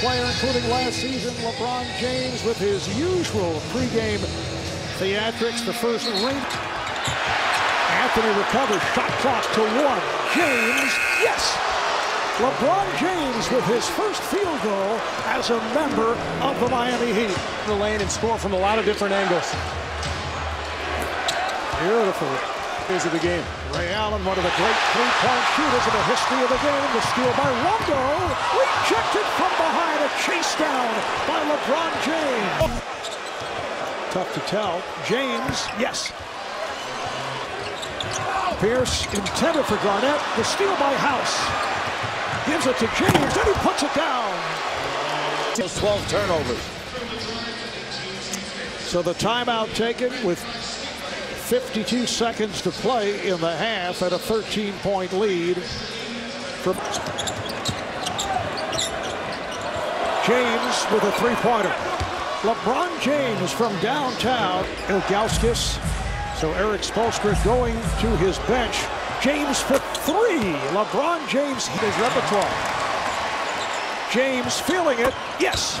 player, including last season, LeBron James with his usual pregame theatrics. The first ring. Anthony recovers. Shot clock to one. James, yes! LeBron James with his first field goal as a member of the Miami Heat. The lane and score from a lot of different angles. Beautiful. Of the game. Ray Allen, one of the great three-point shooters in the history of the game. The steal by Rondo. Rejected from behind. A chase down by LeBron James. Tough to tell. James, yes. Pierce intended for Garnett. The steal by House. Gives it to James, and he puts it down. 12 turnovers. So the timeout taken with 52 seconds to play in the half at a 13-point lead. From James with a three-pointer. LeBron James from downtown. Ilgauskas. So Erik Spoelstra going to his bench. James for three. LeBron James, his repertoire. James feeling it. Yes.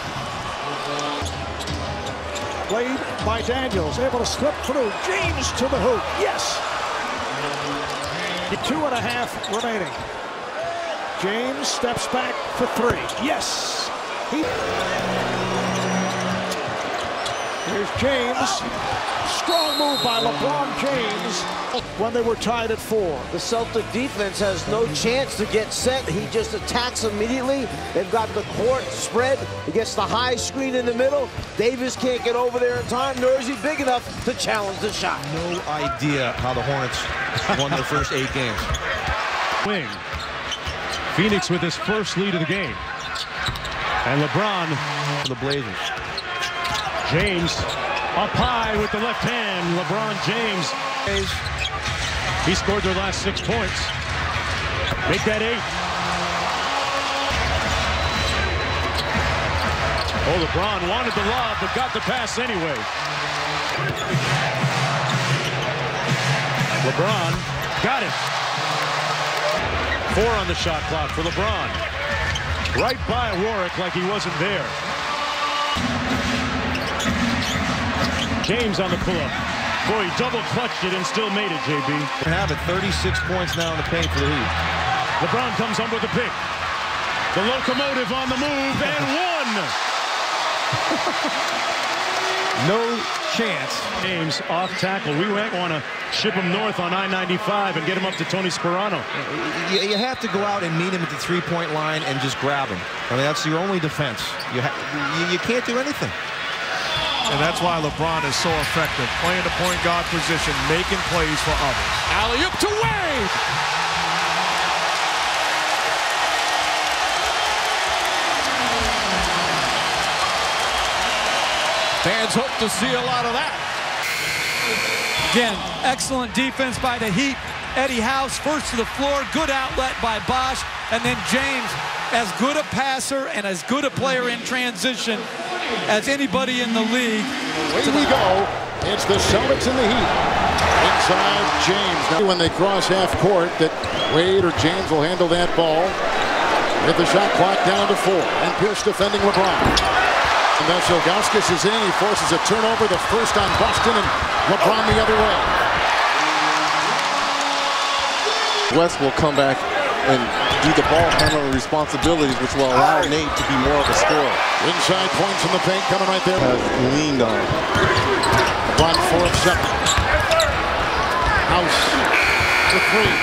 Played by Daniels, able to slip through. James to the hoop. Yes. Two and a half remaining. James steps back for three. Yes. He... Here's James. Strong move by LeBron James when they were tied at four. The Celtic defense has no chance to get set. He just attacks immediately. They've got the court spread. He gets the high screen in the middle. Davis can't get over there in time, nor is he big enough to challenge the shot. No idea how the Hornets won their first eight games. Wing. Phoenix with his first lead of the game. And LeBron for the Blazers. James up high with the left hand. LeBron James. He scored their last six points. Make that eight. Oh, LeBron wanted the lob, but got the pass anyway. LeBron got it. Four on the shot clock for LeBron. Right by Warrick like he wasn't there. James on the pull-up. Boy, he double clutched it and still made it, JB. Have it 36 points now in the paint for the Heat. LeBron comes up with a pick. The locomotive on the move and one. no chance. James off tackle. We want to ship him north on I-95 and get him up to Tony Sparano. You, you have to go out and meet him at the three-point line and just grab him. I mean, that's your only defense. You, you, you can't do anything. And that's why LeBron is so effective, playing the point guard position, making plays for others. Alley up to Wade! Fans hope to see a lot of that. Again, excellent defense by the Heat. Eddie House first to the floor, good outlet by Bosh, and then James, as good a passer and as good a player in transition as anybody in the league. Away we go. It's the Celtics and the Heat. Inside James. Now when they cross half court that Wade or James will handle that ball. Get the shot clock down to four. And Pierce defending LeBron. And that's Ilgauskas is in. He forces a turnover. The first on Boston and LeBron the other way. West will come back and do the ball handling responsibilities, which will allow Nate to be more of a scorer. Inside points in the paint coming right there. Has leaned on. One four of seven. House for three.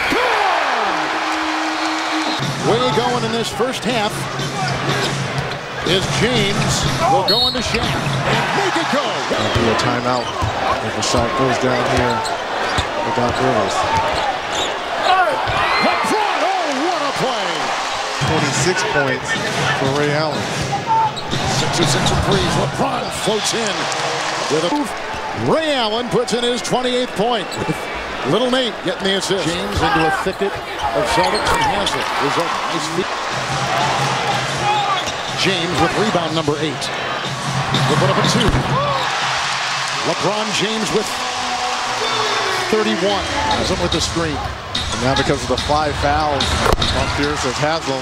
Way going in this first half is James. Will go into Shaq and make it go. Do a timeout if the shot goes down here for Doc Rivers. 26 points for Ray Allen. Six or six of threes. LeBron floats in with a move. Ray Allen puts in his 28th point. Little Nate getting the assist. James into a thicket of Celtics and has it. Result, nice feet. James with rebound number eight. They put up a two. LeBron James with 31. Has him with the screen. Now because of the five fouls on Pierce as Haslem.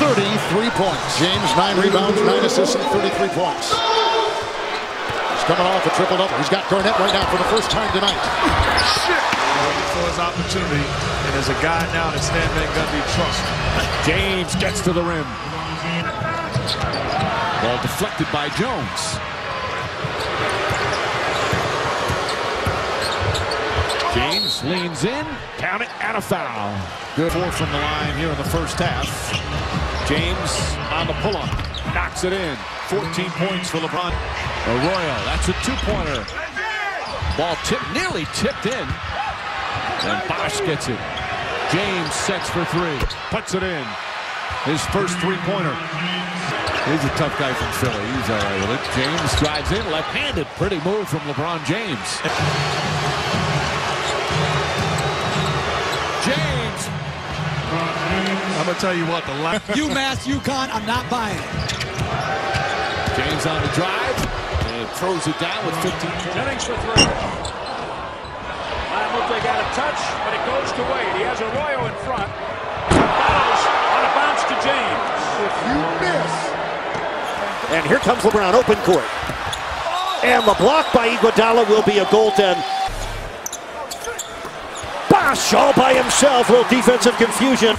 33 points. James, nine rebounds, nine assists, and 33 points. He's coming off a triple-double. He's got Garnett right now for the first time tonight. For his opportunity, and as a guy now that Stan Van Gundy trusts. James gets to the rim. Ball deflected by Jones. James leans in, count it, and a foul. Good four from the line here in the first half. James on the pull-up, knocks it in. 14 points for LeBron. Arroyo, that's a two-pointer. Ball tipped, nearly tipped in. And Bosh gets it. James sets for three, puts it in. His first three-pointer. He's a tough guy from Philly. He's all right with it. James drives in, left-handed. Pretty move from LeBron. James. I'm gonna tell you what, the last UMass, UConn, I'm not buying it. James on the drive and throws it down with 15 points. Jennings for three. Lamute got a touch, but it goes to Wade. He has Arroyo in front. Follows on a bounce to James. If you miss, And here comes LeBron, open court. And the block by Iguodala will be a goaltend. Bosh all by himself, little defensive confusion.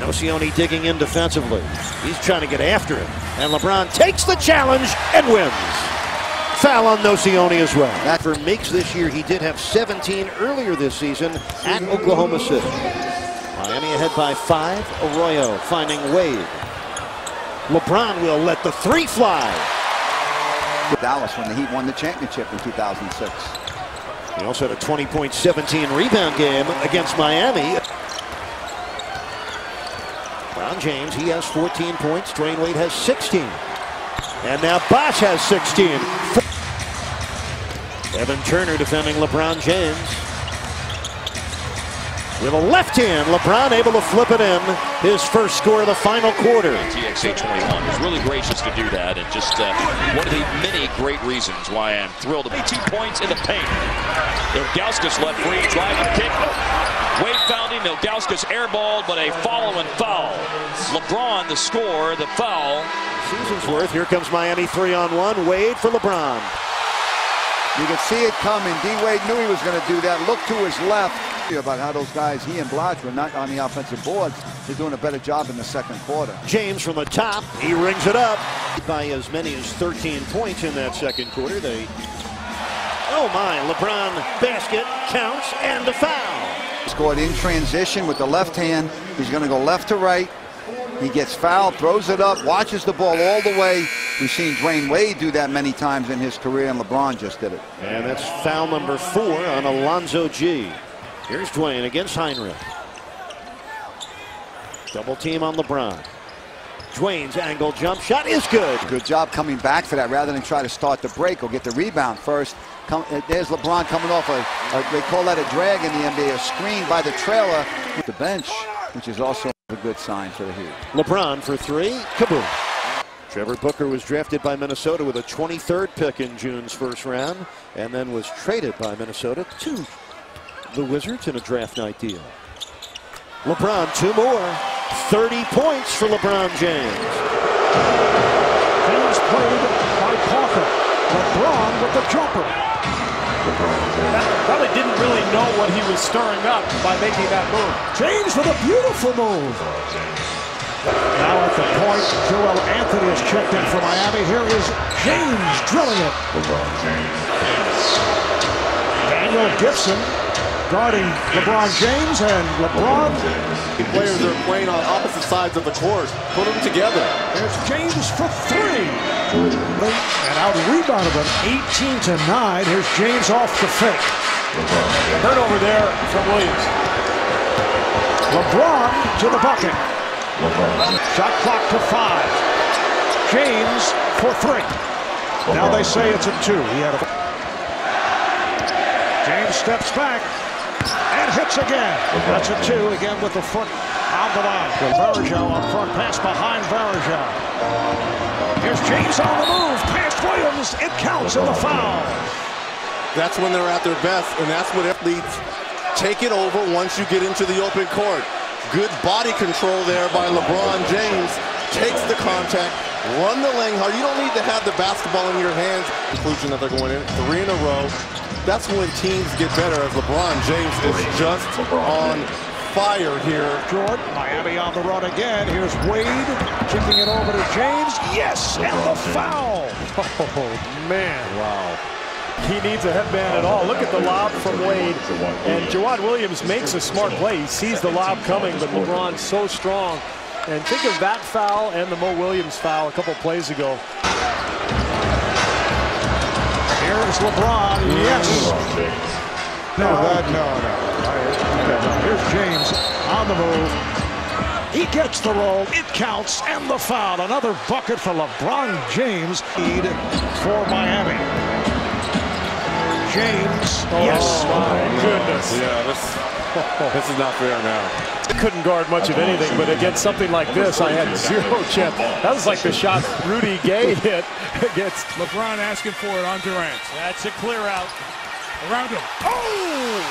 Nocioni digging in defensively. He's trying to get after it. And LeBron takes the challenge and wins. Foul on Nocioni as well. That for makes this year. He did have 17 earlier this season at Oklahoma City. Miami ahead by five. Arroyo finding Wade. LeBron will let the three fly. Dallas when the Heat won the championship in 2006. He also had a 20-point, 17-rebound game against Miami. Brown James, he has 14 points. Dwyane Wade has 16. And now Bosh has 16. Evan Turner defending LeBron James. With a left hand, LeBron able to flip it in. His first score of the final quarter. TXA 21 was really gracious to do that, and just uh, one of the many great reasons why I'm thrilled to be two points in the paint. Ilgauskas left free, drive and kick. Wade him. Ilgauskas airballed, but a follow-and foul. LeBron the score, the foul. Season's worth. Here comes Miami three on one. Wade for LeBron. You can see it coming. D. Wade knew he was going to do that. Look to his left. About how those guys, he and Blodge, were not on the offensive boards. They're doing a better job in the second quarter. James from the top. He rings it up by as many as 13 points in that second quarter. They. Oh my! LeBron basket counts and a foul. Scored in transition with the left hand. He's going to go left to right. He gets fouled, throws it up, watches the ball all the way. We've seen Dwyane Wade do that many times in his career, and LeBron just did it. And that's foul number four on Alonzo Gee. Here's Dwyane against Hinrich. Double team on LeBron. Dwyane's angle jump shot is good. Good job coming back for that rather than try to start the break or get the rebound first. Come, uh, there's LeBron coming off a, a, they call that a drag in the NBA, a screen by the trailer with the bench, which is also a good sign for the Heat. LeBron for three, kaboom. Trevor Booker was drafted by Minnesota with a 23rd pick in June's first round and then was traded by Minnesota to the Wizards in a draft night deal. LeBron, two more. 30 points for LeBron James. James played by Parker. LeBron with the jumper. Probably didn't really know what he was stirring up by making that move. James with a beautiful move. Now at the point, Joel Anthony is checked in for Miami. Here is James drilling it. Daniel Gibson guarding LeBron James and LeBron. The Players are playing on opposite sides of the court. Put them together. There's James for three. And out rebounded them 18 to 9. Here's James off the fake. Turnover there from Williams. LeBron to the bucket. Shot clock to five. James for three. Now they say it's a two. He had a James steps back and hits again. That's a two again with the foot on the line. Varejao on front pass behind Varejao. Here's James on the move. Past Williams. It counts in the foul. That's when they're at their best, and that's what athletes take it over once you get into the open court. Good body control there by LeBron James. Takes the contact, run the lane hard. You don't need to have the basketball in your hands. Conclusion that they're going in three in a row. That's when teams get better as LeBron James is just on fire here. Jordan, Miami on the run again. Here's Wade kicking it over to James. Yes, and the foul. Oh, man. Wow. He needs a headband at all. Look at the lob from Wade. And Jawad Williams makes a smart play. He sees the lob coming, but LeBron's so strong. And think of that foul and the Mo Williams foul a couple plays ago. Here's LeBron. Yes. Oh, no, that, no, no. Here's James on the move. He gets the roll. It counts. And the foul. Another bucket for LeBron James. Lead for Miami. James. Oh, yes. my goodness. Yeah, this, this is not fair now. Couldn't guard much of anything, but against something like this, I had zero chance. That was like the shot Rudy Gay hit against LeBron asking for it on Durant. That's a clear out. Around him. Oh!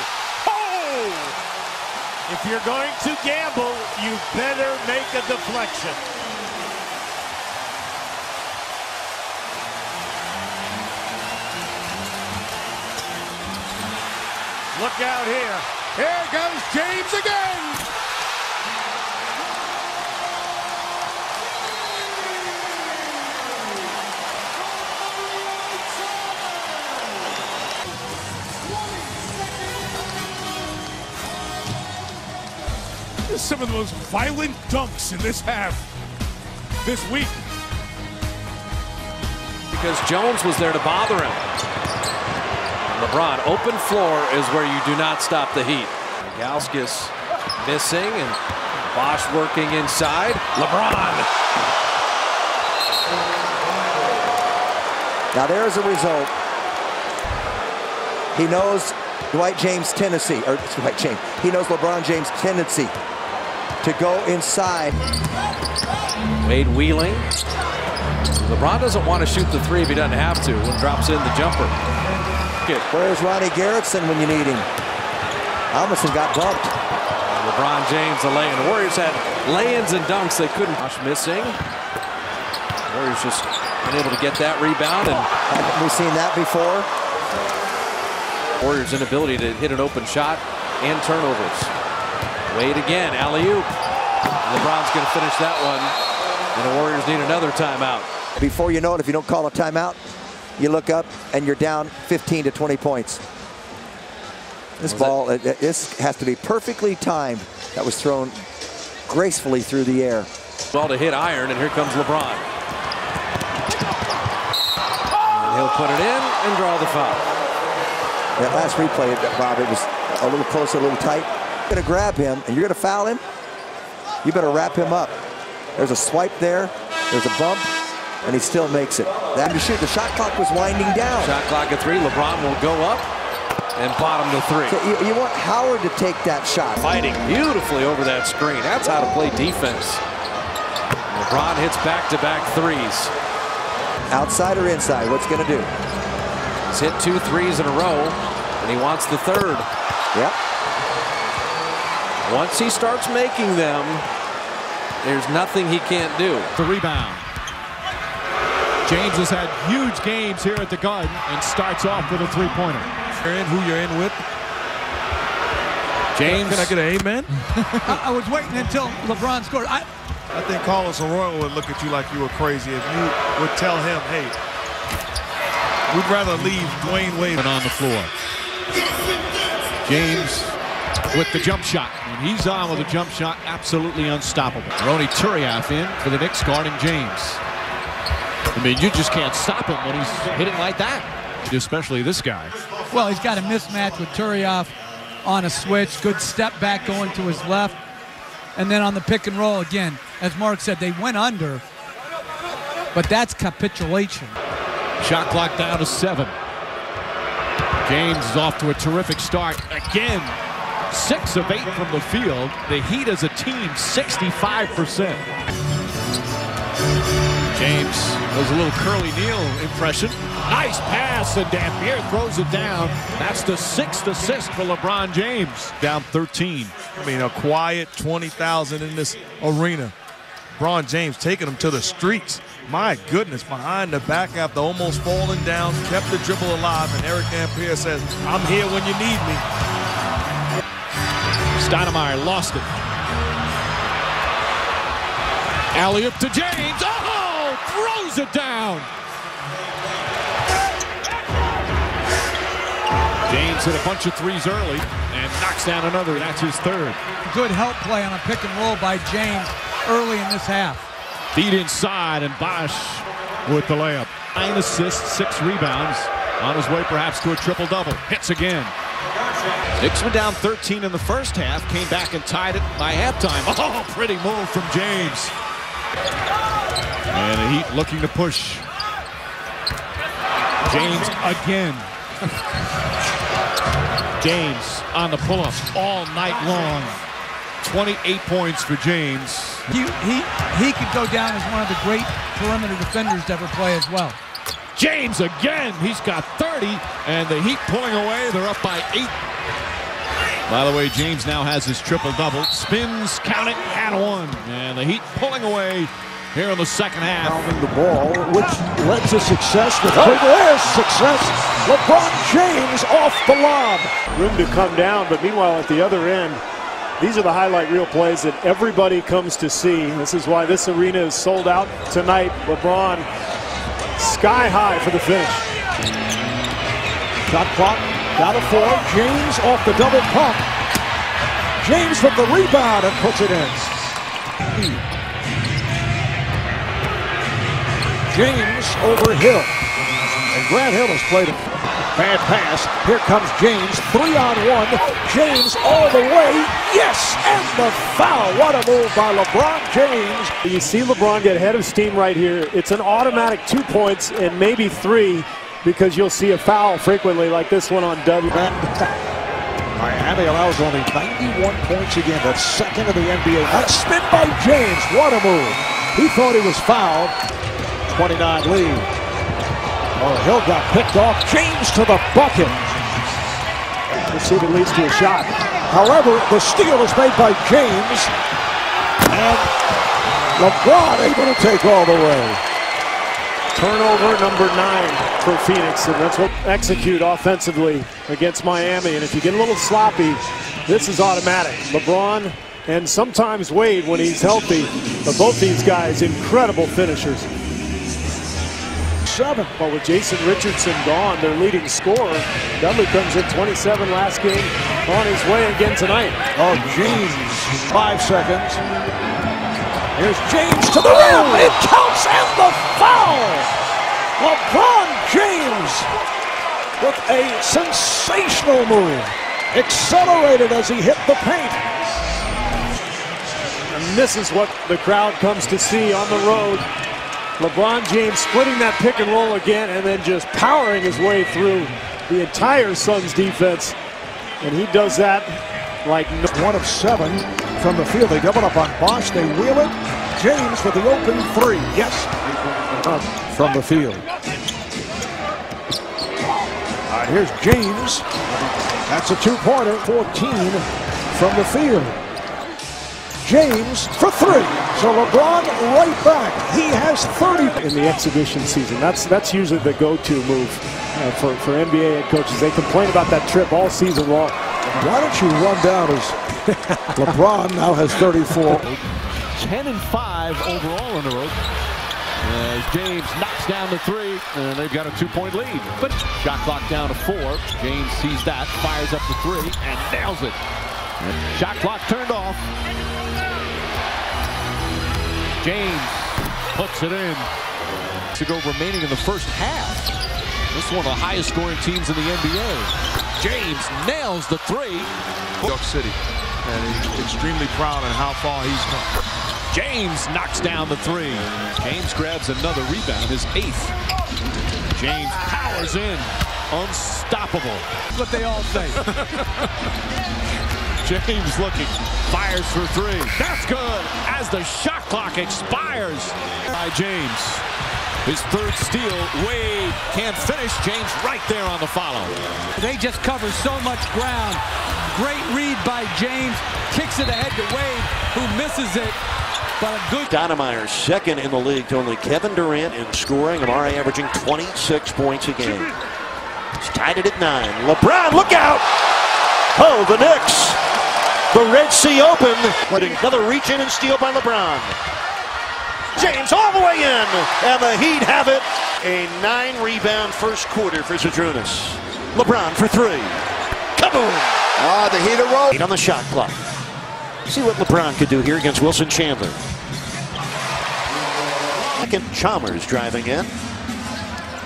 Oh! If you're going to gamble, you better make a deflection. Look out here. Here comes James again. Some of the most violent dunks in this half this week. Because Jones was there to bother him. LeBron, open floor is where you do not stop the heat. Gauskas missing and Bosh working inside. LeBron. Now there's a result. He knows Dwight James' tendency, or Dwight James, he knows LeBron James' tendency to go inside. Wade wheeling. LeBron doesn't want to shoot the three if he doesn't have to when drops in the jumper. Where's Ronnie Garretson when you need him? Almerson got bumped. LeBron James a lay-in. The Warriors had lay-ins and dunks they couldn't. Bosh missing. Warriors just unable to get that rebound. and Haven't we seen that before? Warriors inability to hit an open shot and turnovers. Wade again, alley-oop. LeBron's going to finish that one. And the Warriors need another timeout. Before you know it, if you don't call a timeout, you look up and you're down 15 to 20 points. This ball, it, it- this has to be perfectly timed. That was thrown gracefully through the air. Ball to hit iron, and here comes LeBron. And he'll put it in and draw the foul. That last replay, Bob, it was a little close, a little tight. You're going to grab him, and you're going to foul him. You better wrap him up. There's a swipe there. There's a bump, and he still makes it. That to shoot. The shot clock was winding down. Shot clock at three. LeBron will go up and bottom to three. So you, you want Howard to take that shot. Fighting beautifully over that screen. That's how to play defense. LeBron hits back-to-back threes. Outside or inside, what's going to do? He's hit two threes in a row, and he wants the third. Yep. Once he starts making them, there's nothing he can't do. The rebound. James has had huge games here at the Garden and starts off with a three-pointer. You're in who you're in with. James. Can I get an amen? I, I was waiting until LeBron scored. I, I think Carlos Arroyo would look at you like you were crazy if you would tell him, hey, we'd rather leave Dwyane Wade on the floor. James with the jump shot. And he's on with a jump shot, absolutely unstoppable. Ronny Turiaf in for the Knicks guarding James. I mean, you just can't stop him when he's hitting like that. Especially this guy. well, he's got a mismatch with Turiaf on a switch. Good step back going to his left. And then on the pick and roll again, as Mark said, they went under. But that's capitulation. Shot clock down to seven. James is off to a terrific start. Again, six of eight from the field. The Heat as a team, 65%. James There's a little Curly Neal impression. Nice pass, and Dampier throws it down. That's the sixth assist for LeBron James. Down 13. I mean, a quiet 20,000 in this arena. LeBron James taking them to the streets. My goodness, behind the back after almost falling down, kept the dribble alive, and Erick Dampier says, I'm here when you need me. Stoudemire lost it. Alley up to James. Oh, throws it down. James hit a bunch of threes early and knocks down another. That's his third. Good help play on a pick and roll by James early in this half. Feed inside, and Bosh with the layup. Nine assists, six rebounds. On his way perhaps to a triple-double. Hits again. Knicks were down 13 in the first half. Came back and tied it by halftime. Oh, pretty move from James. And the Heat looking to push. James again. James on the pull-up all night long. 28 points for James. He, he, he could go down as one of the great perimeter defenders to ever play as well. James again. He's got 30, and the Heat pulling away. They're up by eight. By the way, James now has his triple-double. Spins, count it, and one. And the Heat pulling away here in the second half. Pounding the ball, which led to success. The trigger is success. LeBron James off the lob. Room to come down, but meanwhile at the other end, these are the highlight reel plays that everybody comes to see. This is why this arena is sold out tonight. LeBron sky high for the finish. Shot clock down to four. James off the double pump. James with the rebound and puts it in. James over Hill. And Grant Hill has played a bad pass. Here comes James. Three on one. James all the way. Yes! And the foul. What a move by LeBron James. You see LeBron get ahead of steam right here. It's an automatic two points and maybe three because you'll see a foul frequently like this one on W. Miami allows only 91 points again. That's second in the NBA. That spin by James. What a move. He thought he was fouled. 29 lead. Oh, Hill got picked off. James to the bucket. Let's see if it leads to a shot. However, the steal is made by James. And LeBron able to take all the way. Turnover number nine for Phoenix, and that's what execute offensively against Miami. And if you get a little sloppy, this is automatic. LeBron and sometimes Wade when he's healthy, but both these guys, incredible finishers. Seven. But with Jason Richardson gone, their leading scorer, Dudley comes in 27 last game, on his way again tonight. Oh, James. Five seconds. Here's James to the rim. It counts and the foul. LeBron James with a sensational move. Accelerated as he hit the paint. And this is what the crowd comes to see on the road. LeBron James splitting that pick and roll again and then just powering his way through the entire Suns defense. And he does that like no one of seven from the field. They double up on Bosh. They wheel it. James with the open three. Yes. Uh, from the field. Here's James. That's a two-pointer. 14 from the field. James for three. So LeBron right back. He has 30 in the exhibition season. That's that's usually the go-to move uh, for, for NBA coaches. They complain about that trip all season long. Why don't you run down as LeBron now has 34. 10 and 5 overall on the road. As James knocks down the three, and they've got a two-point lead. But shot clock down to four. James sees that, fires up the three, and nails it. And shot clock turned off. James puts it in. To go remaining in the first half. This is one of the highest scoring teams in the NBA. James nails the three. New York City. And he's extremely proud of how far he's come. James knocks down the three. James grabs another rebound, his eighth. James powers in. Unstoppable. That's what they all say. James looking, fires for three. That's good as the shot clock expires by James. His third steal. Wade can't finish. James right there on the follow. They just cover so much ground. Great read by James. Kicks it ahead to Wade, who misses it. But a good. Stoudemire second in the league to only Kevin Durant in scoring. Amar'e averaging 26 points a game. He's tied it at nine. LeBron, look out! Oh, the Knicks. The Red Sea Open. Another reach in and steal by LeBron. James all the way in, and the Heat have it. A nine-rebound first quarter for Zydrunas. LeBron for three. Kaboom! Ah, the Heat are roll. Eight on the shot clock. See what LeBron could do here against Wilson Chandler. Second, Chalmers driving in.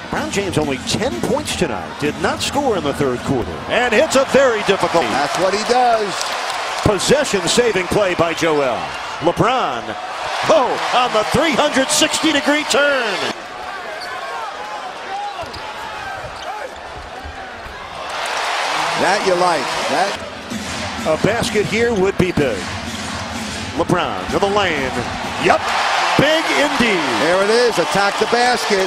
Brown James only 10 points tonight. Did not score in the third quarter. And hits a very difficult. That's what he does. Possession saving play by Joel. LeBron. Oh, on the 360 degree turn. That you like. That. A basket here would be big. LeBron to the lane. Yep. Big indeed. There it is. Attack the basket.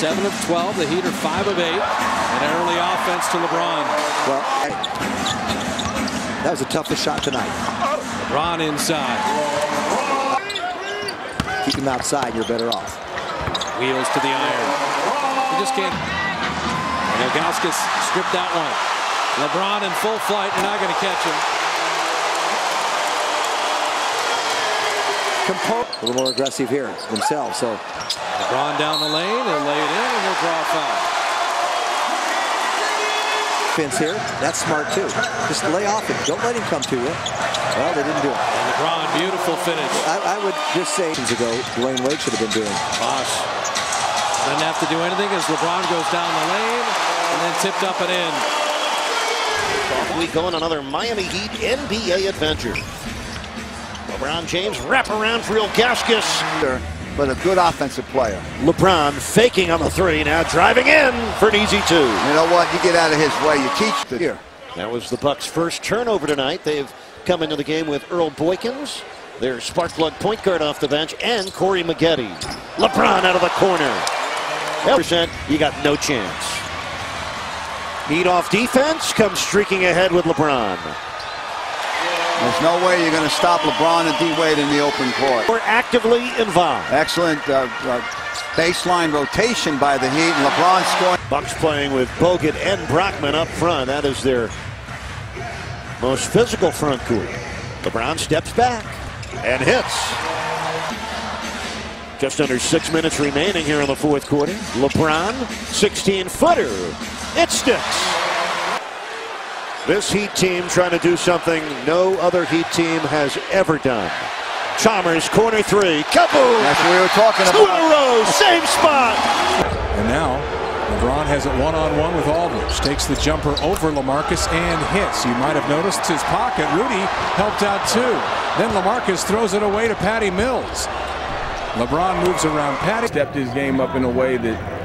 Seven of 12. The Heat are five of eight. An early offense to LeBron. Well, that was the toughest shot tonight. LeBron inside. Keep him outside, you're better off. Wheels to the iron. You just can't. And Ilgauskas stripped that one. LeBron in full flight. You're not going to catch him. A little more aggressive here themselves. So LeBron down the lane. He'll lay it in and he'll draw a foul. Fence here. That's smart too. Just lay off him. Don't let him come to you. Well, they didn't do it. And LeBron, beautiful finish. I, I would just say ago, Dwyane Wade should have been doing. Bosh doesn't have to do anything as LeBron goes down the lane and then tipped up and in. We go on another Miami Heat NBA adventure. LeBron James wrap around for Ilgauskas. But a good offensive player. LeBron faking on the three, now driving in for an easy two. You know what? You get out of his way. You teach the here. That was the Bucks' first turnover tonight. They've come into the game with Earl Boykins, their spark plug point guard off the bench, and Corey Maggette. LeBron out of the corner. 100%, you got no chance. Heat off defense, comes streaking ahead with LeBron. There's no way you're going to stop LeBron and D Wade in the open court. We're actively involved. Excellent uh, uh, baseline rotation by the Heat. And LeBron scoring. Bucks playing with Bogut and Brockman up front. That is their most physical front court. LeBron steps back and hits. Just under six minutes remaining here in the fourth quarter. LeBron, 16-footer. It sticks. This Heat team trying to do something no other Heat team has ever done. Chalmers, corner three. Kaboom! That's what we were talking about. Two in a row, same spot. And now LeBron has it one-on-one with Aldridge. Takes the jumper over LaMarcus and hits. You might have noticed his pocket. Rudy helped out too. Then LaMarcus throws it away to Patty Mills. LeBron moves around Patty. Stepped his game up in a way that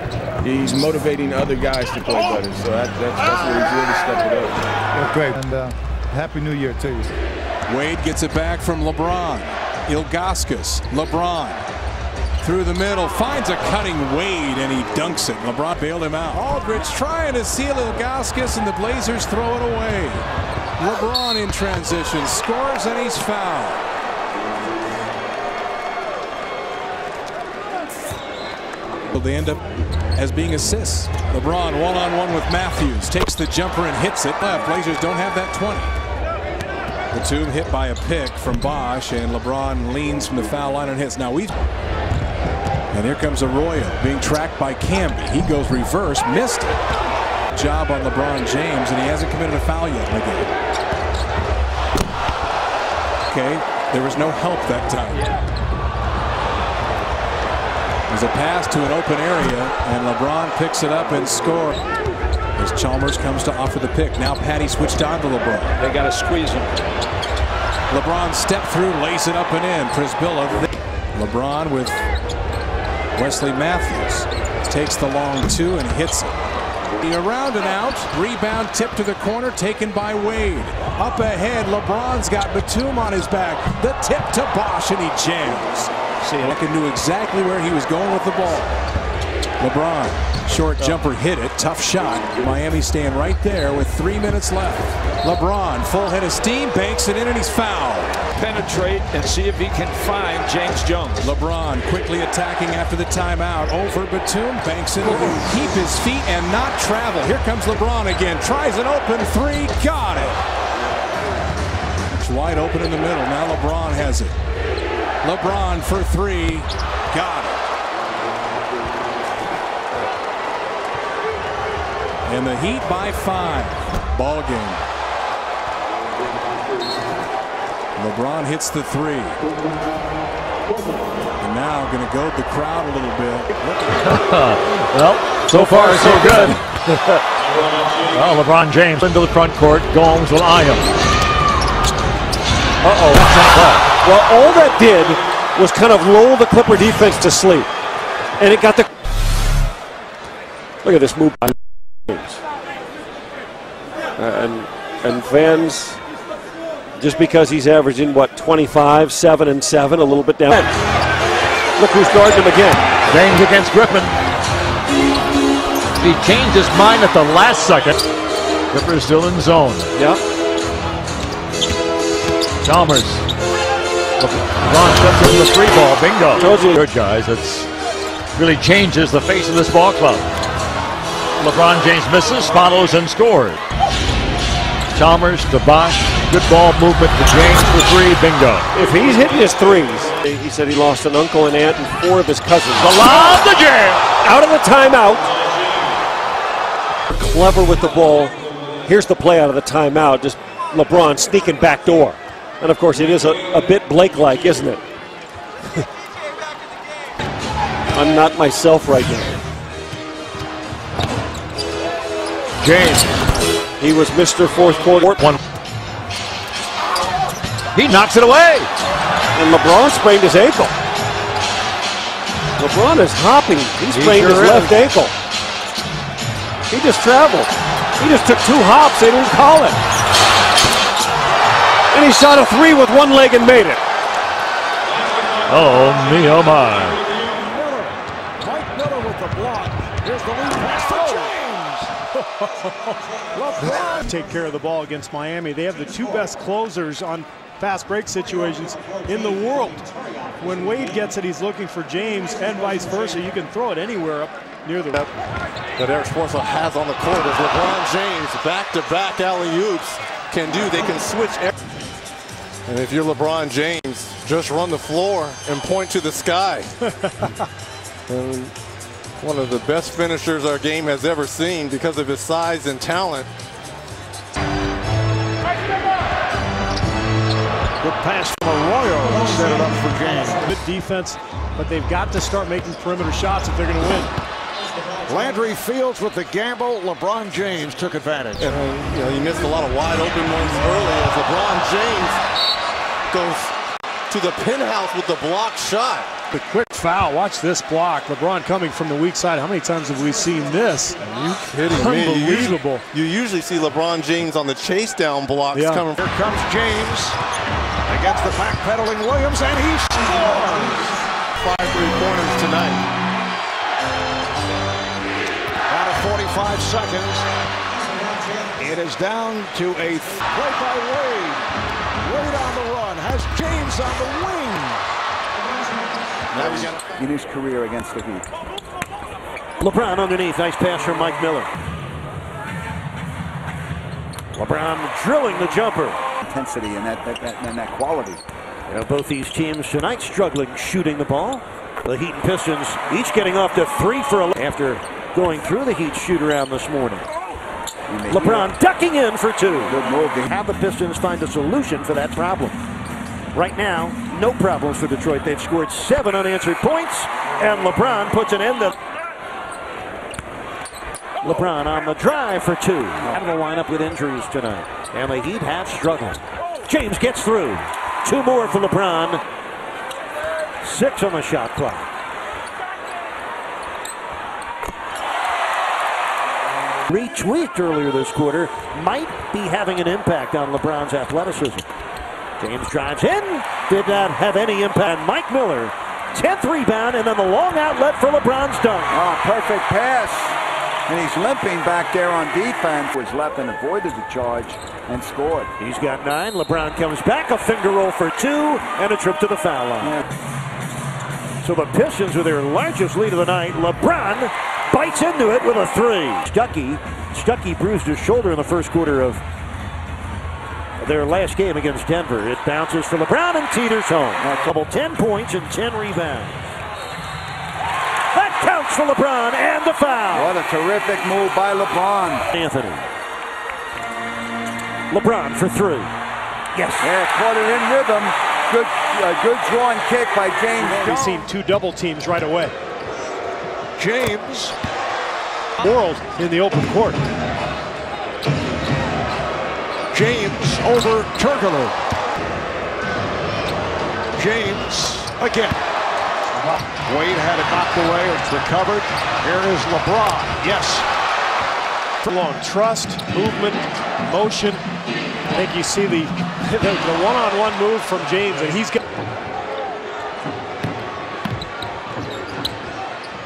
he's motivating other guys to play better. So that, that's, that's where he's really stepped it up. great. And uh, Happy New Year to you. Wade gets it back from LeBron. Ilgauskas, LeBron through the middle, finds a cutting Wade, and he dunks it. LeBron bailed him out. Aldridge trying to seal Ilgauskas, and the Blazers throw it away. LeBron in transition, scores, and he's fouled. Will they end up as being assists. LeBron one-on-one with Matthews, takes the jumper and hits it. Left. Blazers don't have that 20. The Batum hit by a pick from Bosh, and LeBron leans from the foul line and hits. Now we've and here comes Arroyo being tracked by Camby. He goes reverse, missed it. Job on LeBron James, and he hasn't committed a foul yet in the game. Okay, there was no help that time. There's a pass to an open area, and LeBron picks it up and scores. As Chalmers comes to offer the pick. Now Patty switched on to LeBron. They got to squeeze him. LeBron step through, lays it up and in. Przybilla. LeBron with Wesley Matthews. Takes the long two and hits it. The around and out. Rebound tip to the corner, taken by Wade. Up ahead, LeBron's got Batum on his back. The tip to Bosh, and he jams. See, knew exactly where he was going with the ball. LeBron, short oh. jumper hit it, tough shot. Miami staying right there with three minutes left. LeBron, full head of steam, banks it in, and he's fouled. Penetrate and see if he can find James Jones. LeBron quickly attacking after the timeout. Over Batum, banks it, in. keep his feet and not travel. Here comes LeBron again, tries an open three, got it. It's wide open in the middle. Now LeBron has it. LeBron for three, got it. And the Heat by five. Ball game. LeBron hits the three. And now going to goad the crowd a little bit. well, so far so good. well, LeBron James into the front court. Gomes will eye him. Uh-oh, that's not ball. Well, all that did was kind of lull the Clipper defense to sleep. And it got the... Look at this move by James. Uh, and, and fans just because he's averaging what 25 7 and 7 a little bit down. Look who's guarding him again. James against Griffin. He changed his mind at the last second. Griffin's still in zone. Yep. Chalmers LeBron steps in the three ball bingo Told you. good guys it's really changes the face of this ball club LeBron James misses follows and scores Chalmers to Bosh. Good ball movement to James for three. Bingo. if he's hitting his threes he said he lost an uncle and aunt and four of his cousins The lob to James. out of the timeout clever with the ball here's the play out of the timeout just LeBron sneaking back door and of course it is a, a bit Blake like isn't it I'm not myself right now James. he was Mr. Fourth Quarter One. He knocks it away. and LeBron sprained his ankle LeBron is hopping he sprained his sure left is. ankle he just traveled he just took two hops they didn't call it and he shot a three with one leg and made it Oh me, oh my. Mike Miller with the block. Here's the lead pass for James. LeBron take care of the ball against Miami. They have the two best closers on fast break situations in the world. When Wade gets it, he's looking for James and vice versa. You can throw it anywhere up near the that Erik Spoelstra has on the court is LeBron James back-to-back alley-oops can do. They can switch. Ev- And if you're LeBron James, just run the floor and point to the sky. and one of the best finishers our game has ever seen because of his size and talent. Good pass from Arroyo. Set it up for James. good defense, but they've got to start making perimeter shots if they're going to win. Landry Fields with the gamble. LeBron James took advantage. And you know, he missed a lot of wide open ones early as LeBron James goes to the penthouse with the block shot. The quick foul. Watch this block. LeBron coming from the weak side. How many times have we seen this? Are you kidding me? Unbelievable. You usually see LeBron James on the chase down blocks Yeah. coming Here comes James against the backpedaling Williams, and he scores. five three pointers tonight. Out of 45 seconds. It is down to a play by Wade. Wade James on the wing. Now he's in his career against the Heat. LeBron underneath. Nice pass from Mike Miller. LeBron drilling the jumper. Intensity and that, that, that, and that quality. You know, both these teams tonight struggling shooting the ball. The Heat and Pistons each getting off to three for 11 after going through the Heat shoot around this morning. LeBron ducking in for two. Good move. They- How the Pistons find a solution for that problem. Right now, no problems for Detroit. They've scored seven unanswered points, and LeBron puts an end to. LeBron on the drive for two. Out of the lineup with injuries tonight. And the Heat have struggled. James gets through. Two more for LeBron. Six on the shot clock. Retweaked earlier this quarter might be having an impact on LeBron's athleticism. James drives in, did not have any impact. Mike Miller 10th rebound, and then the long outlet for LeBron's dunk. Oh, perfect pass. And he's limping back there on defense. Was left and avoided the charge and scored. He's got nine. LeBron comes back, a finger roll for two, and a trip to the foul line. So the Pistons with their largest lead of the night. LeBron bites into it with a three. Stuckey, Stuckey bruised his shoulder in the first quarter of their last game against Denver. It bounces for LeBron and teeters home. A couple 10 points and 10 rebounds. That counts for LeBron and the foul. What a terrific move by LeBron. Anthony. LeBron for three. Yes. Yeah, caught it in rhythm. Good, uh, good drawing kick by James. We've seen two double teams right away. James. World in the open court. James over Turkoglu. James again. Wade had it knocked away. It's recovered. Here is LeBron. Yes. Long trust, movement, motion. I think you see the the one-on-one -on -one move from James, and he's got.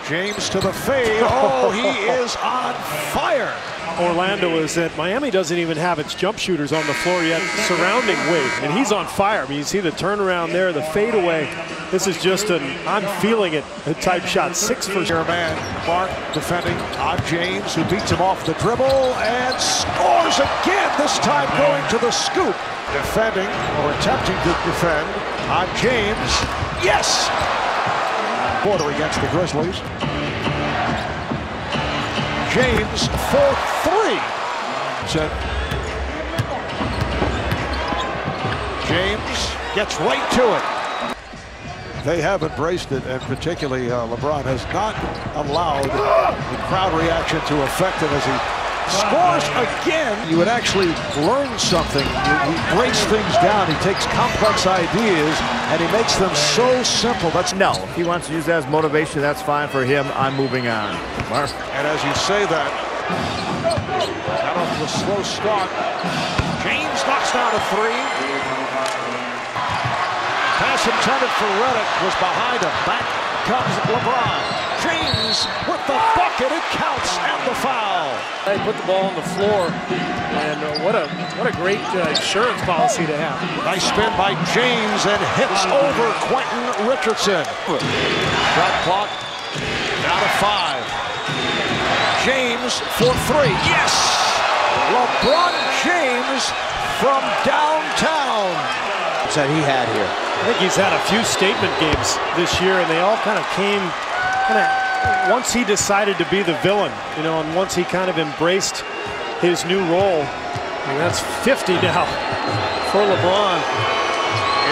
James to the fade. Oh, he is on fire. Orlando is that Miami doesn't even have its jump shooters on the floor yet surrounding Wade, and he's on fire. I mean, you see the turnaround there, the fadeaway. This is just an I'm feeling it type shot. Six for your man. Clark defending on James, who beats him off the dribble and scores again. This time going to the scoop. Defending or attempting to defend on James. Yes! Quarter against the Grizzlies. James for three. Set. James gets right to it. They have embraced it, and particularly uh, LeBron has not allowed the crowd reaction to affect him as he scores again. You would actually learn something. He breaks things down. He takes complex ideas and he makes them so simple. That's no. If he wants to use that as motivation, that's fine for him. I'm moving on. Mark. And as you say that, got off to a slow start. James knocks down a three. Pass intended for Redick was behind him. Back comes LeBron. James with the bucket. It counts and the foul. They put the ball on the floor, and uh, what a what a great uh, insurance policy to have. Nice spin by James and hits over Quentin Richardson. Shot clock down to five. James for three. Yes! LeBron James from downtown. That he had here. I think he's had a few statement games this year, and they all kind of came kind of once he decided to be the villain, you know, and once he kind of embraced his new role. And that's 50 now for LeBron.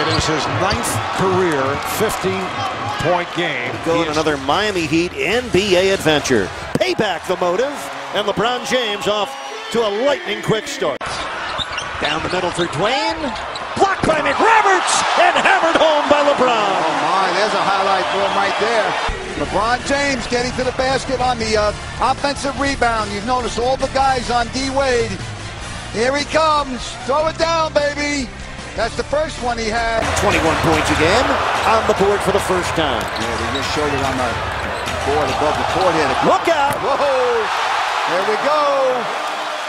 It is his ninth career 50-point game. Going another Miami Heat NBA adventure. Payback the motive, and LeBron James off to a lightning quick start. Down the middle for Dwyane. Blocked by McRoberts and hammered home by LeBron. Oh my, there's a highlight for him right there. LeBron James getting to the basket on the uh, offensive rebound. You've noticed all the guys on D Wade. Here he comes. Throw it down, baby. That's the first one he had. 21 points again on the board for the first time. Yeah, they just showed it on the board above the court here. Look out! Whoa! There we go.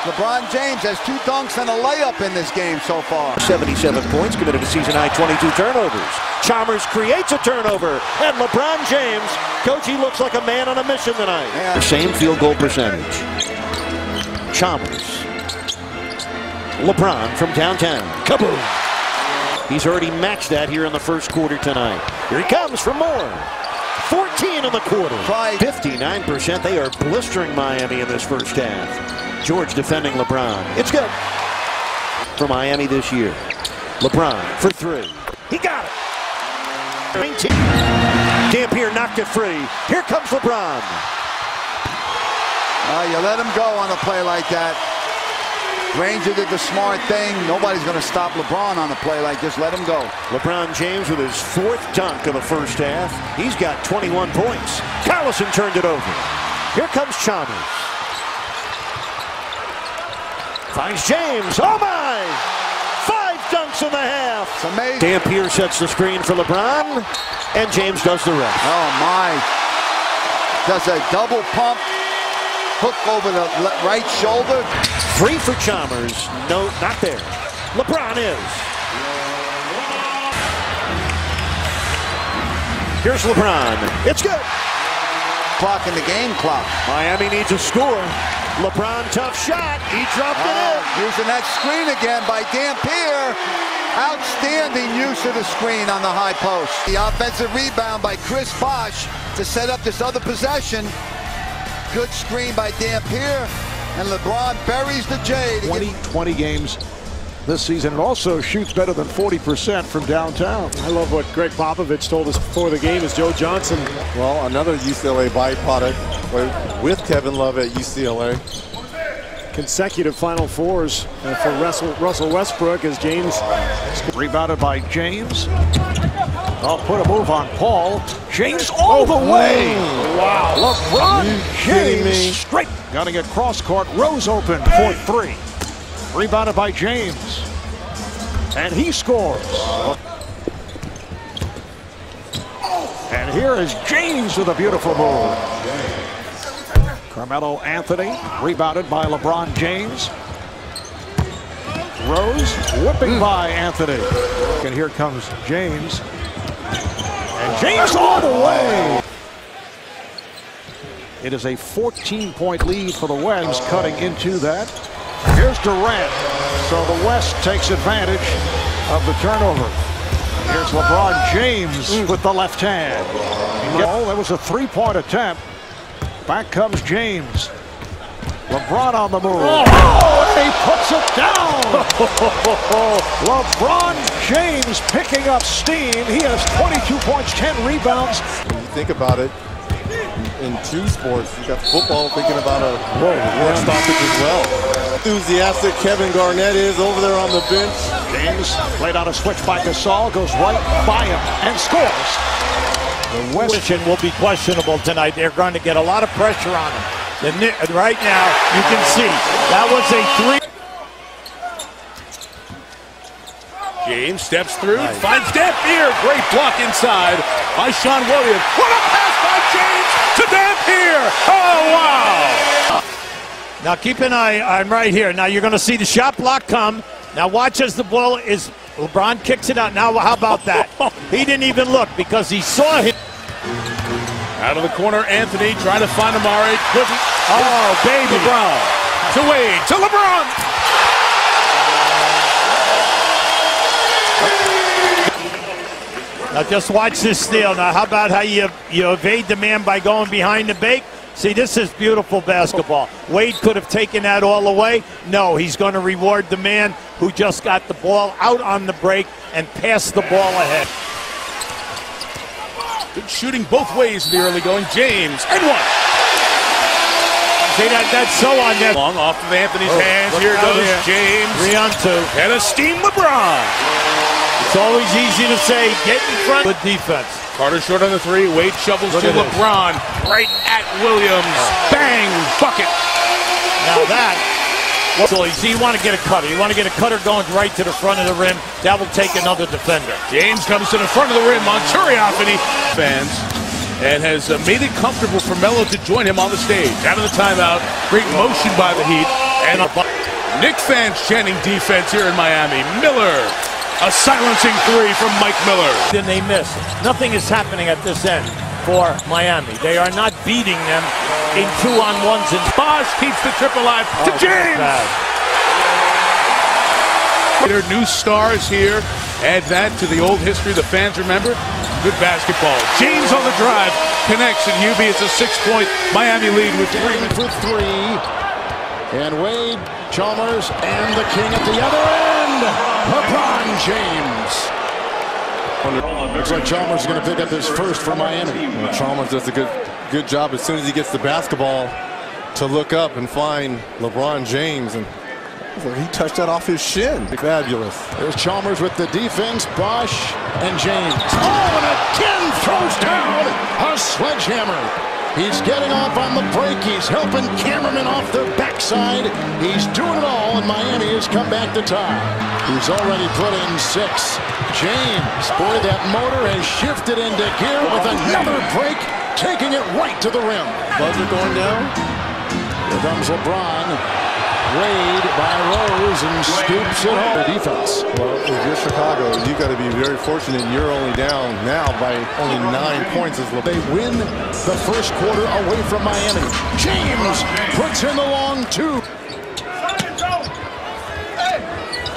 LeBron James has two dunks and a layup in this game so far. 77 points, committed to season high 22 turnovers. Chalmers creates a turnover, and LeBron James, coach, he looks like a man on a mission tonight. Yeah. Same field goal percentage. Chalmers. LeBron from downtown. Kaboom! He's already matched that here in the first quarter tonight. Here he comes for more. 14 in the quarter. 59%. They are blistering Miami in this first half. George defending LeBron. It's good for Miami this year. LeBron for three. He got it. 19. Dampier knocked it free. Here comes LeBron. Uh, you let him go on a play like that. Granger did the smart thing. Nobody's going to stop LeBron on a play like this. Let him go. LeBron James with his fourth dunk of the first half. He's got 21 points. Collison turned it over. Here comes Chalmers. Finds James. Oh my! Five dunks in the half. It's amazing. Dampier sets the screen for LeBron. And James does the rest. Oh, my. Does a double pump, hook over the right shoulder. Three for Chalmers. No, not there. LeBron is. Here's LeBron. It's good. Clock in the game clock. Miami needs a score. LeBron, tough shot. He dropped oh, it in. Oh, using that screen again by Dampier. Outstanding use of the screen on the high post. The offensive rebound by Chris Bosh to set up this other possession. Good screen by Dampier. And LeBron buries the J. 20, 20 games this season and also shoots better than 40% from downtown. I love what Gregg Popovich told us before the game is Joe Johnson. Well, another UCLA byproduct with Kevin Love at UCLA. Consecutive Final Fours uh, for Russell, Russell Westbrook as James. Rebounded by James. I'll put a move on Paul. James all the way. Wow. LeBron James straight. Gunning it cross court. Rose open for three. Rebounded by James. And he scores. And here is James with a beautiful move. Carmelo Anthony rebounded by LeBron James. Rose whipping hmm. by Anthony. And here comes James. And James all the way. It is a 14-point lead for the Webs cutting into that. Here's Durant. So the West takes advantage of the turnover. Here's LeBron James with the left hand. Oh, that was a three-point attempt. Back comes James. LeBron on the move. Oh, oh and he puts it down. LeBron James picking up steam. He has 22 points, 10 rebounds. When you think about it, in two sports, you got football thinking about a run stoppage as well. Enthusiastic Kevin Garnett is over there on the bench. James played out a switch by Gasol, goes right by him and scores. The Western will be questionable tonight. They're going to get a lot of pressure on him. The, right now, you can see that was a three. James steps through, nice. finds Dampier. Great block inside by Sean Williams. What a pass by James to Dampier. Oh, wow. Now keep an eye on right here. Now you're going to see the shot block come. Now watch as the ball is. LeBron kicks it out. Now how about that? he didn't even look because he saw him. Out of the corner, Anthony trying to find Amar'e. Couldn't. Oh, baby. LeBron. To Wade. To LeBron. Now just watch this steal. Now how about how you, you evade the man by going behind the bake? See, this is beautiful basketball. Wade could have taken that all away. No, he's going to reward the man who just got the ball out on the break and passed the ball ahead. Good shooting both ways in the early going. James, and one. See, that, that's so on net. Long off of Anthony's oh, hands. Here goes here. James. Three on two. And a steam LeBron. It's always easy to say, get in front. Good defense. Carter short on the three. Wade shovels Look to LeBron. This. Right at Williams. Bang! Bucket. Now that. So you see, you want to get a cutter. You want to get a cutter going right to the front of the rim. That will take another defender. James comes to the front of the rim on Turiafani. Fans and has uh, made it comfortable for Melo to join him on the stage. Out of the timeout. Great motion by the Heat. And a Knick fans chanting defense here in Miami. Miller a silencing three from Mike Miller. Then they miss. Nothing is happening at this end for Miami. They are not beating them in two-on-ones. And Bosh keeps the trip alive to oh, James. Their new stars here. Add that to the old history the fans remember. Good basketball. James on the drive connects, and Hubie it's a six-point Miami lead with three. For three. And Wade, Chalmers, and the King at the other end. LeBron James. Looks like Chalmers is going to pick up his first for Miami. Well, Chalmers does a good good job as soon as he gets the basketball to look up and find LeBron James. And he touched that off his shin. Fabulous. There's Chalmers with the defense. Bosh and James. Oh, and again throws down a sledgehammer. He's getting off on the break. He's helping cameramen off their backside. He's doing it all, and Miami has come back to tie. He's already put in six. James, boy, that motor has shifted into gear with another break, taking it right to the rim. Buzzer going down. Here comes LeBron. Wade by Rose and scoops it home. Defense. Well, if you're Chicago, you've got to be very fortunate. You're only down now by only nine points. As they win the first quarter away from Miami. James puts in the long two.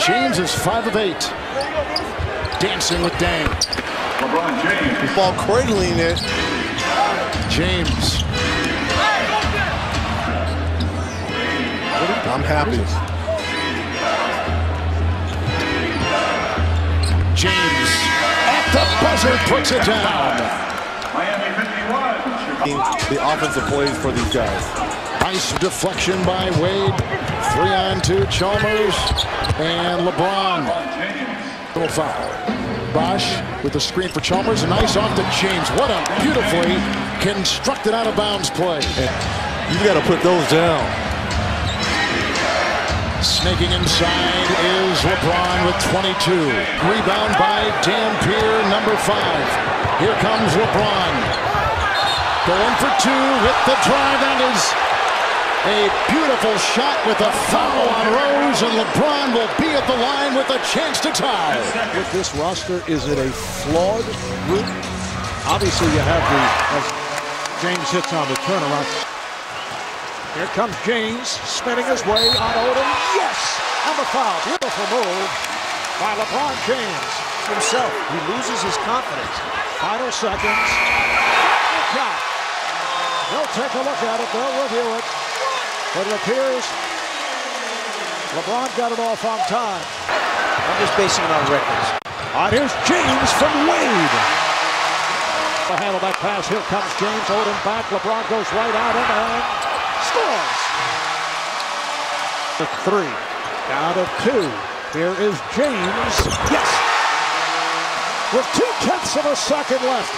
James is five of eight. Dancing with Dang. LeBron James. Ball cradling it. James I'm happy. James at the buzzer puts it down. Miami 51. The offensive plays for these guys. Nice deflection by Wade. Three on two. Chalmers and LeBron. Little foul. Bosh with the screen for Chalmers. Nice off to James. What a beautifully constructed out of bounds play. You've got to put those down. Snaking inside is LeBron with 22. Rebound by Dampier, number five. Here comes LeBron. Going for two with the drive. That is a beautiful shot with a foul on Rose, and LeBron will be at the line with a chance to tie. With this roster, is it a flawed group? Obviously, you have the, as James hits on the turnaround, here comes James, spinning his way on Odom. Yes! And the foul. Beautiful move by LeBron James. Himself. He loses his confidence. Final seconds. Shot. They'll take a look at it. They'll review it. But it appears LeBron got it off on time. I'm just basing it on records. All right, here's James from Wade. The handle that pass. Here comes James. Odom back. LeBron goes right at him and scores. Three. out of two. Here is James. Yes. With two tenths of a second left.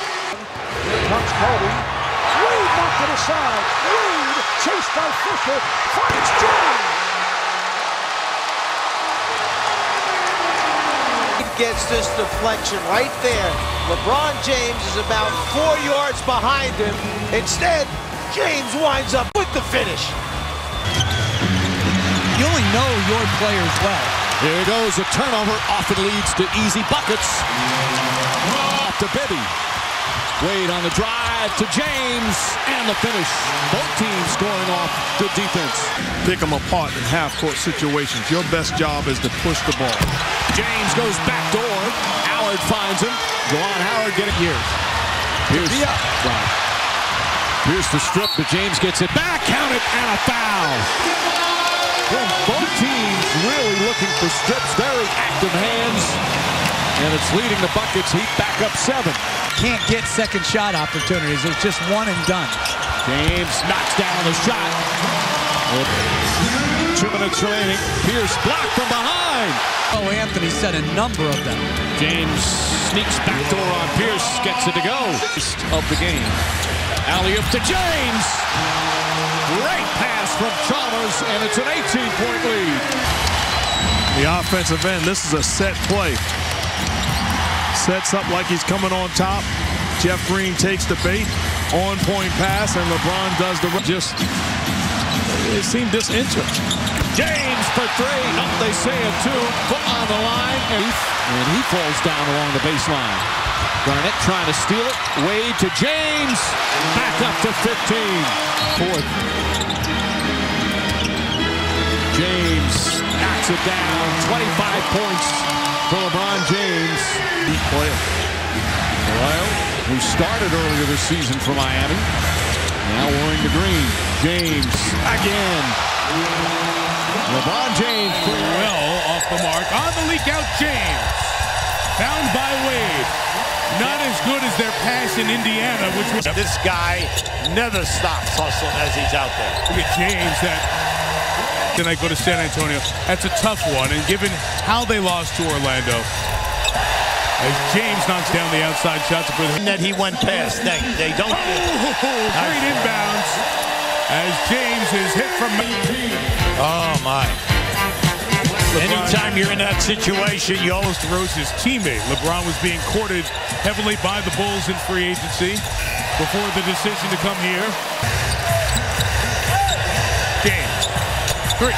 Here comes Kobe. Wade knocked it aside. Wade chased by Fisher. Finds James. Gets this deflection right there. LeBron James is about four yards behind him. Instead, James winds up with the finish. You only know your players well. Here goes a turnover. Often leads to easy buckets. Off to Bibby. Wade on the drive to James and the finish. Both teams scoring off good defense. Pick them apart in half-court situations. Your best job is to push the ball. James goes back door. Howard finds him. Go Juwan Howard getting here. Here's right. Here's the strip, but James gets it back. Count it and a foul. Well, both teams really looking for strips. Very active hands. And it's leading the buckets. Heat back up seven. Can't get second shot opportunities. It's just one and done. James knocks down the shot. With two minutes remaining. Pierce blocked from behind. Oh, Anthony set a number of them. James sneaks back door on Pierce. Gets it to go. Of the game. Alley up to James. Great pass from Chalmers, and it's an 18-point lead. The offensive end, this is a set play. Sets up like he's coming on top. Jeff Green takes the bait. On-point pass, and LeBron does the just. It seemed disinterested. James for three. Up, they say a two. Foot on the line, and he, and he falls down along the baseline. Garnett trying to steal it. Wade to James. Back up to 15. Fourth. James knocks it down. 25 points for LeBron James. Deep player. Well, who started earlier this season for Miami. Now wearing the green. James again. LeBron James pretty well off the mark. On the leak out, James. Found by Wade. Not as good as their pass in Indiana, which was... This guy never stops hustling as he's out there. Look at James, that... Then I go to San Antonio. That's a tough one, and given how they lost to Orlando, as James knocks down the outside shots for the that he went past. They, they don't. Oh, great inbounds as James is hit from. Oh my! LeBron- Anytime you're in that situation, you always throws his teammate. LeBron was being courted heavily by the Bulls in free agency before the decision to come here. James, three.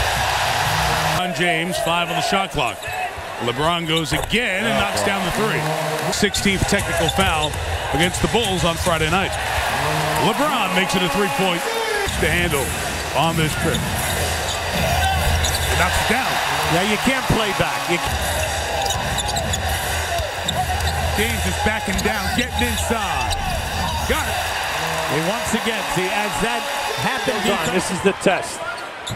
On James, five on the shot clock. LeBron goes again and knocks down the three. 16th technical foul against the Bulls on Friday night. LeBron makes it a three-point to handle on this trip. Knocks it down. Yeah, you can't play back. You, James is backing down, getting inside. Got it. and once again, see, as that happens on, this is the test.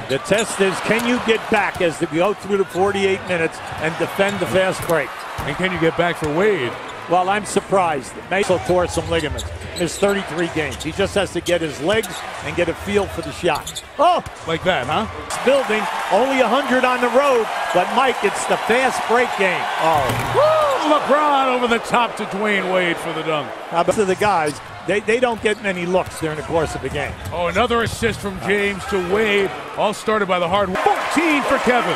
The test is, can you get back as we go through the 48 minutes and defend the fast break? And can you get back for Wade? Well, I'm surprised. Mason tore some ligaments. Missed 33 games. He just has to get his legs and get a feel for the shot. Oh, Like that, huh? it's building. Only 100 on the road. But, Mike, it's the fast break game. Oh, Woo! LeBron over the top to Dwyane Wade for the dunk. how about the guys? They, they don't get many looks during the course of the game. Oh, another assist from James to Wade. All started by the hard 14 for Kevin.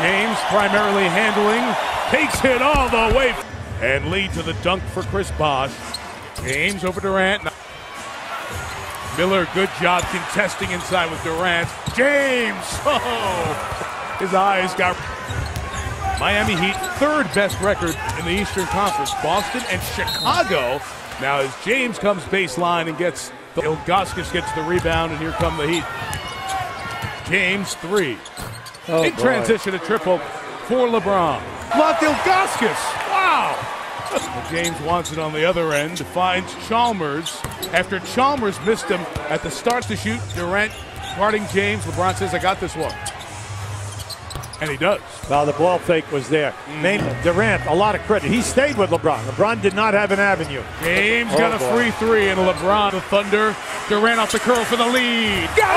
James primarily handling, takes it all the way, and lead to the dunk for Chris Bosh. James over Durant. Miller, good job contesting inside with Durant. James! Oh! His eyes got. Miami Heat, third best record in the Eastern Conference. Boston and Chicago. Now, as James comes baseline and gets. Ilgauskas gets the rebound, and here come the Heat. James, three. Oh, In boy. transition, a triple for LeBron. Locked Ilgauskas. Wow. James wants it on the other end. Finds Chalmers. After Chalmers missed him at the start to shoot, Durant guarding James. LeBron says, I got this one. And he does. Well, the ball fake was there. Mm. Main, Durant, a lot of credit. He stayed with LeBron. LeBron did not have an avenue. James Oh, got a boy. free three, and LeBron, the Thunder. Durant off the curl for the lead. Go!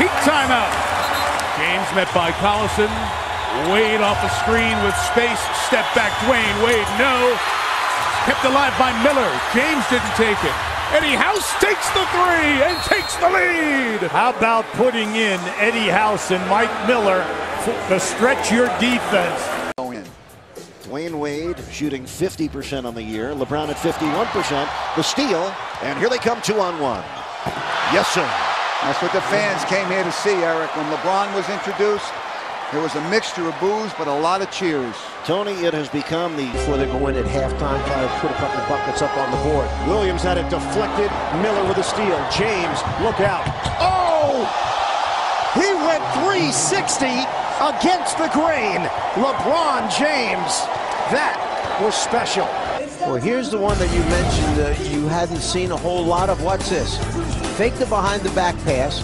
Heat timeout. James met by Collison. Wade off the screen with space. Step back, Dwyane. Wade, no. Kept alive by Miller. James didn't take it. Eddie House takes the three and takes the lead. How about putting in Eddie House and Mike Miller f- to stretch your defense? Go in. Dwyane Wade shooting 50% on the year. LeBron at 51%. The steal, and here they come two on one. Yes, sir. That's what the fans came here to see, Eric. When LeBron was introduced, there was a mixture of boos, but a lot of cheers. Tony, it has become the. Before they go in at halftime, try to put a couple buckets up on the board. Williams had it deflected. Miller with a steal. James, look out. Oh! He went 360 against the grain. LeBron James. That was special. Well, here's the one that you mentioned uh, you hadn't seen a whole lot of. What's this? Fake the behind the back pass.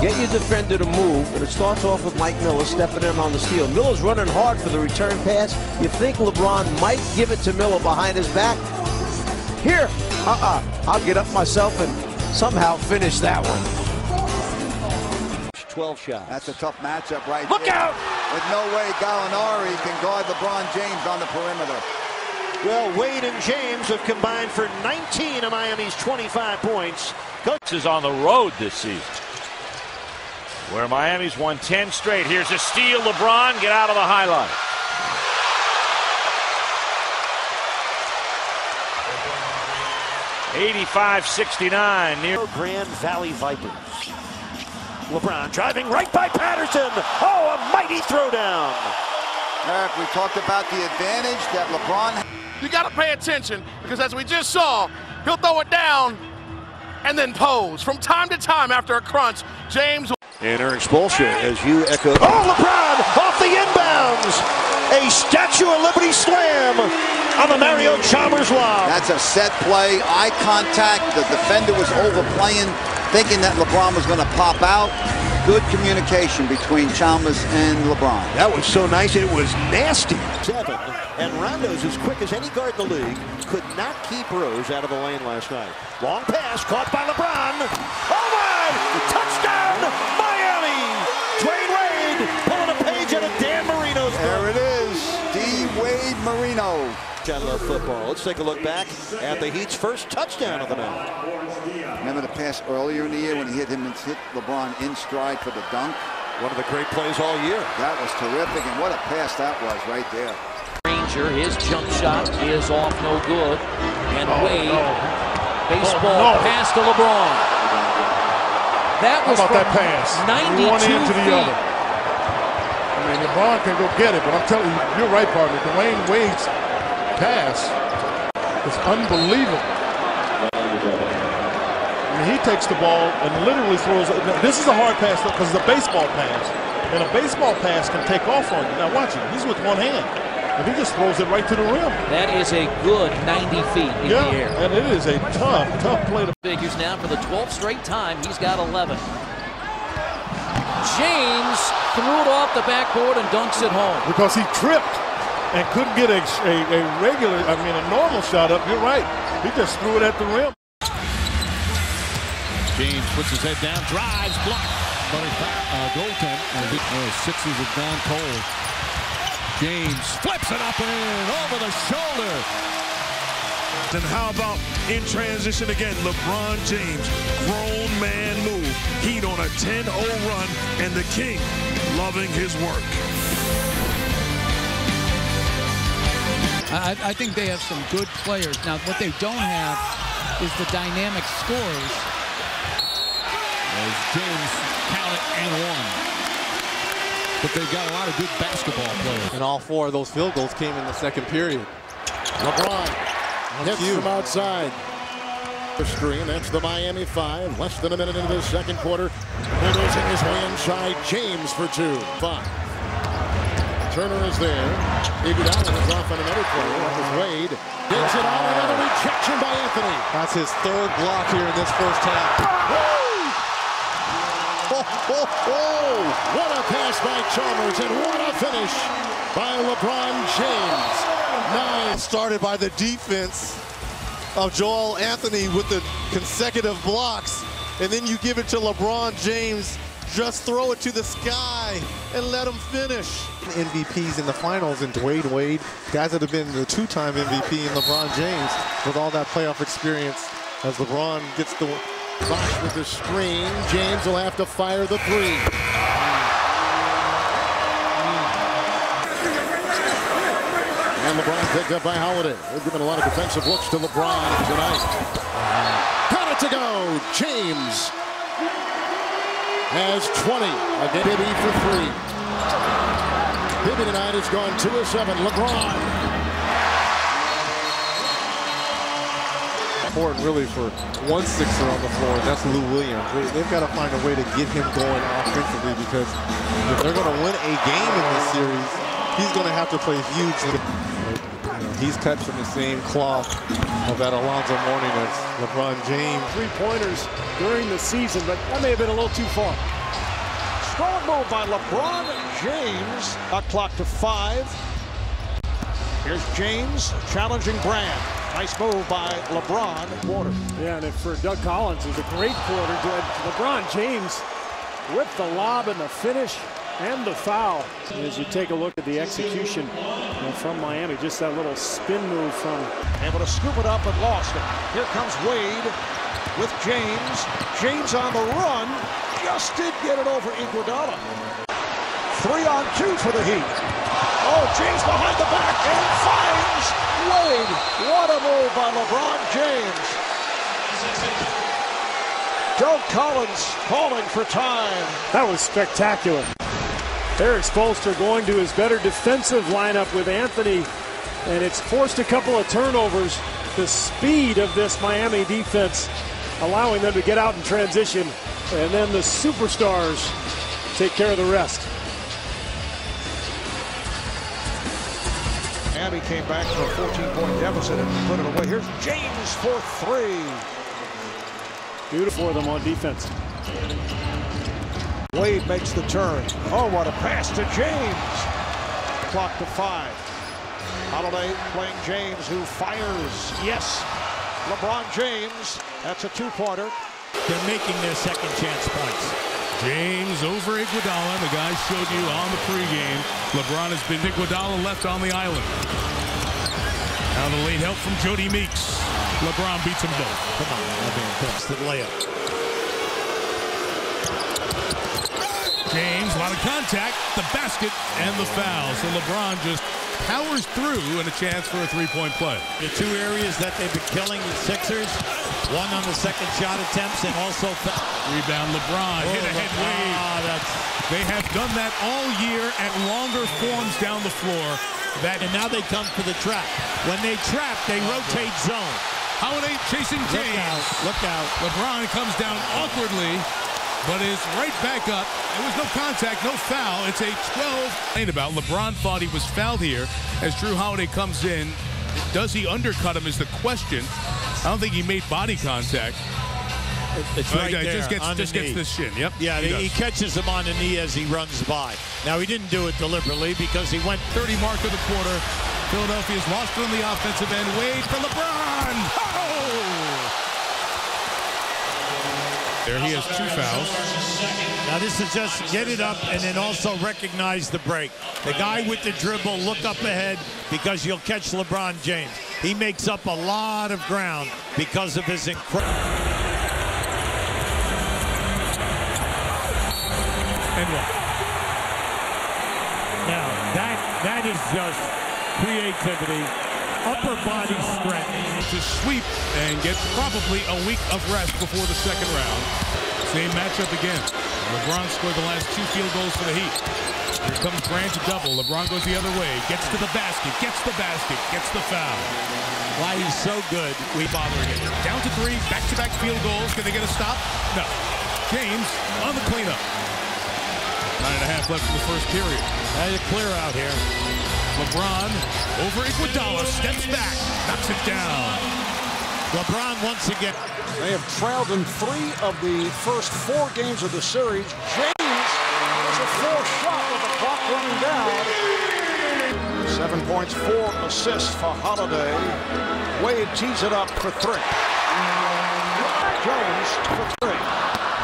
Get your defender to move, and it starts off with Mike Miller stepping in on the steal. Miller's running hard for the return pass. You think LeBron might give it to Miller behind his back? Here, uh-uh. I'll get up myself and somehow finish that one. 12 shots. That's a tough matchup right Look there. out! With no way Gallinari can guard LeBron James on the perimeter. Well, Wade and James have combined for 19 of Miami's 25 points. Coach is on the road this season. Where Miami's won 10 straight. Here's a steal. LeBron, get out of the highlight. Eighty-five, sixty-nine. Near Grand Valley Vipers. LeBron driving right by Patterson. Oh, a mighty throwdown. Eric, we talked about the advantage that LeBron You got to pay attention because, as we just saw, he'll throw it down and then pose. From time to time after a crunch, James. And Erik Spoelstra, as you echo. Oh, LeBron off the inbounds. A Statue of Liberty slam on the Mario Chalmers lob. That's a set play, eye contact. The defender was overplaying, thinking that LeBron was going to pop out. Good communication between Chalmers and LeBron. That was so nice, it was nasty. Seven, and Rondo's as quick as any guard in the league. Could not keep Rose out of the lane last night. Long pass caught by LeBron. Oh my! I love football. Let's take a look back at the Heat's first touchdown of the night. Remember the pass earlier in the year when he hit him and hit LeBron in stride for the dunk? One of the great plays all year. That was terrific, and what a pass that was right there. Ranger, his jump shot is off no good. And Oh, Wade, no. baseball Oh, no. pass to LeBron. That How was about that pass? 92 One end to the feet. other. I mean, LeBron can go get it, but I'm telling you, you're right, partner. Dwyane Wade's pass is unbelievable. I mean, he takes the ball and literally throws it. This is a hard pass because it's a baseball pass. And a baseball pass can take off on you. Now watch it. He's with one hand. And he just throws it right to the rim. That is a good 90 feet in yeah, the air. and it is a tough, tough play to Figures now for the 12th straight time. He's got 11. James threw it off the backboard and dunks it home. because he tripped and couldn't get a, a, a regular, I mean, a normal shot up. You're right. He just threw it at the rim. James puts his head down, drives, blocked. But a foul, uh, goaltend. And the uh, Sixers have gone cold. James flips it up and in over the shoulder. And how about in transition again, LeBron James, grown man move. Heat on a 10-0 run, and the King loving his work. I, I think they have some good players. Now, what they don't have is the dynamic scores. As James counted and one. But they've got a lot of good basketball players. And all four of those field goals came in the second period. LeBron hits few. from outside. The screen, that's the Miami five. Less than a minute into the second quarter. Bulldozing his way inside. James for two. Five. Turner is there. Iguodala is off on another play. That was Wade. Digs it on. Another rejection by Anthony. That's his third block here in this first half. Oh, oh, oh. What a pass by Chalmers and what a finish by LeBron James. Nine. Started by the defense of Joel Anthony with the consecutive blocks. And then you give it to LeBron James. Just throw it to the sky and let him finish. MVPs in the finals and Dwyane Wade, guys that have been the two-time MVP and LeBron James with all that playoff experience as LeBron gets the Bosh with the screen. James will have to fire the three. And LeBron picked up by Holiday. They've given a lot of defensive looks to LeBron tonight. Got it to go. James has 20. A Bibby for three. Bibby tonight has gone 2 of 7. LeBron important really for one Sixer on the floor, and that's Lou Williams. They've got to find a way to get him going offensively because if they're going to win a game in this series, he's going to have to play huge. You know, he's cut from the same cloth of that Alonzo Mourning as LeBron James. Three-pointers during the season, but that may have been a little too far. Strong move by LeBron James. A clock to five. Here's James challenging Brand. Nice move by LeBron. Quarter. Yeah, and if for Doug Collins, is a great quarter. Good. LeBron James with the lob and the finish and the foul. As you take a look at the execution from Miami, just that little spin move from. Able to scoop it up and lost it. Here comes Wade with James. James on the run. Just did get it over Iguodala. Three on two for the Heat. Oh, James behind the back and finds Wade. What a move by LeBron James. Doug Collins calling for time. That was spectacular. Erik Spoelstra going to his better defensive lineup with Anthony, and it's forced a couple of turnovers. The speed of this Miami defense allowing them to get out in transition, and then the superstars take care of the rest. Miami came back from a 14-point deficit and put it away. Here's James for three. Beautiful for them on defense. Wade makes the turn. Oh, what a pass to James. Clock to five. Holiday playing James, who fires. Yes. LeBron James. That's a two-pointer. They're making their second chance points. James over Iguodala. The guys showed you on the pregame. LeBron has been Iguodala left on the island. Now the late help from Jodie Meeks. LeBron beats them both. Come on, Evan Brooks, the layup. James, a lot of contact, the basket, and the foul. So LeBron just powers through and a chance for a three-point play. The two areas that they've been killing the Sixers, one on the second shot attempts and also rebound LeBron, oh, hit ahead Wade. Ah, they have done that all year at longer forms down the floor. That and now they come for the trap. When they trap, they rotate zone. Holiday chasing James. Look out! Look out! LeBron comes down awkwardly but is right back up. There was no contact, no foul. It's a 12. About LeBron thought he was fouled here as Jrue Holiday comes in. Does he undercut him is the question. I don't think he made body contact. It's right uh, there, just gets on just the gets knee. the shin. Yep. Yeah, he, he, he catches him on the knee as he runs by. Now he didn't do it deliberately because he went 30 mark of the quarter. Philadelphia's lost it on the offensive end. Wade for LeBron. Oh! There he has two fouls. Now this is just get it up and then also recognize the break. The guy with the dribble, look up ahead because you'll catch LeBron James. He makes up a lot of ground because of his incredible. And what? Now that that is just creativity, upper body strength. To sweep and get probably a week of rest before the second round. Same matchup again. LeBron scored the last two field goals for the Heat. Here comes Grant to double. LeBron goes the other way. Gets to the basket. Gets the basket. Gets the foul. Why he's so good, we bothering it. Down to three. Back-to-back field goals. Can they get a stop? No. James on the cleanup. Nine and a half left in the first period. Had a clear out here. LeBron over Iguodala, steps back, knocks it down. LeBron once again. They have trailed in three of the first four games of the series. James has a fourth shot with the clock running down. Seven points, four assists for Holiday. Wade tees it up for three. Jones for three.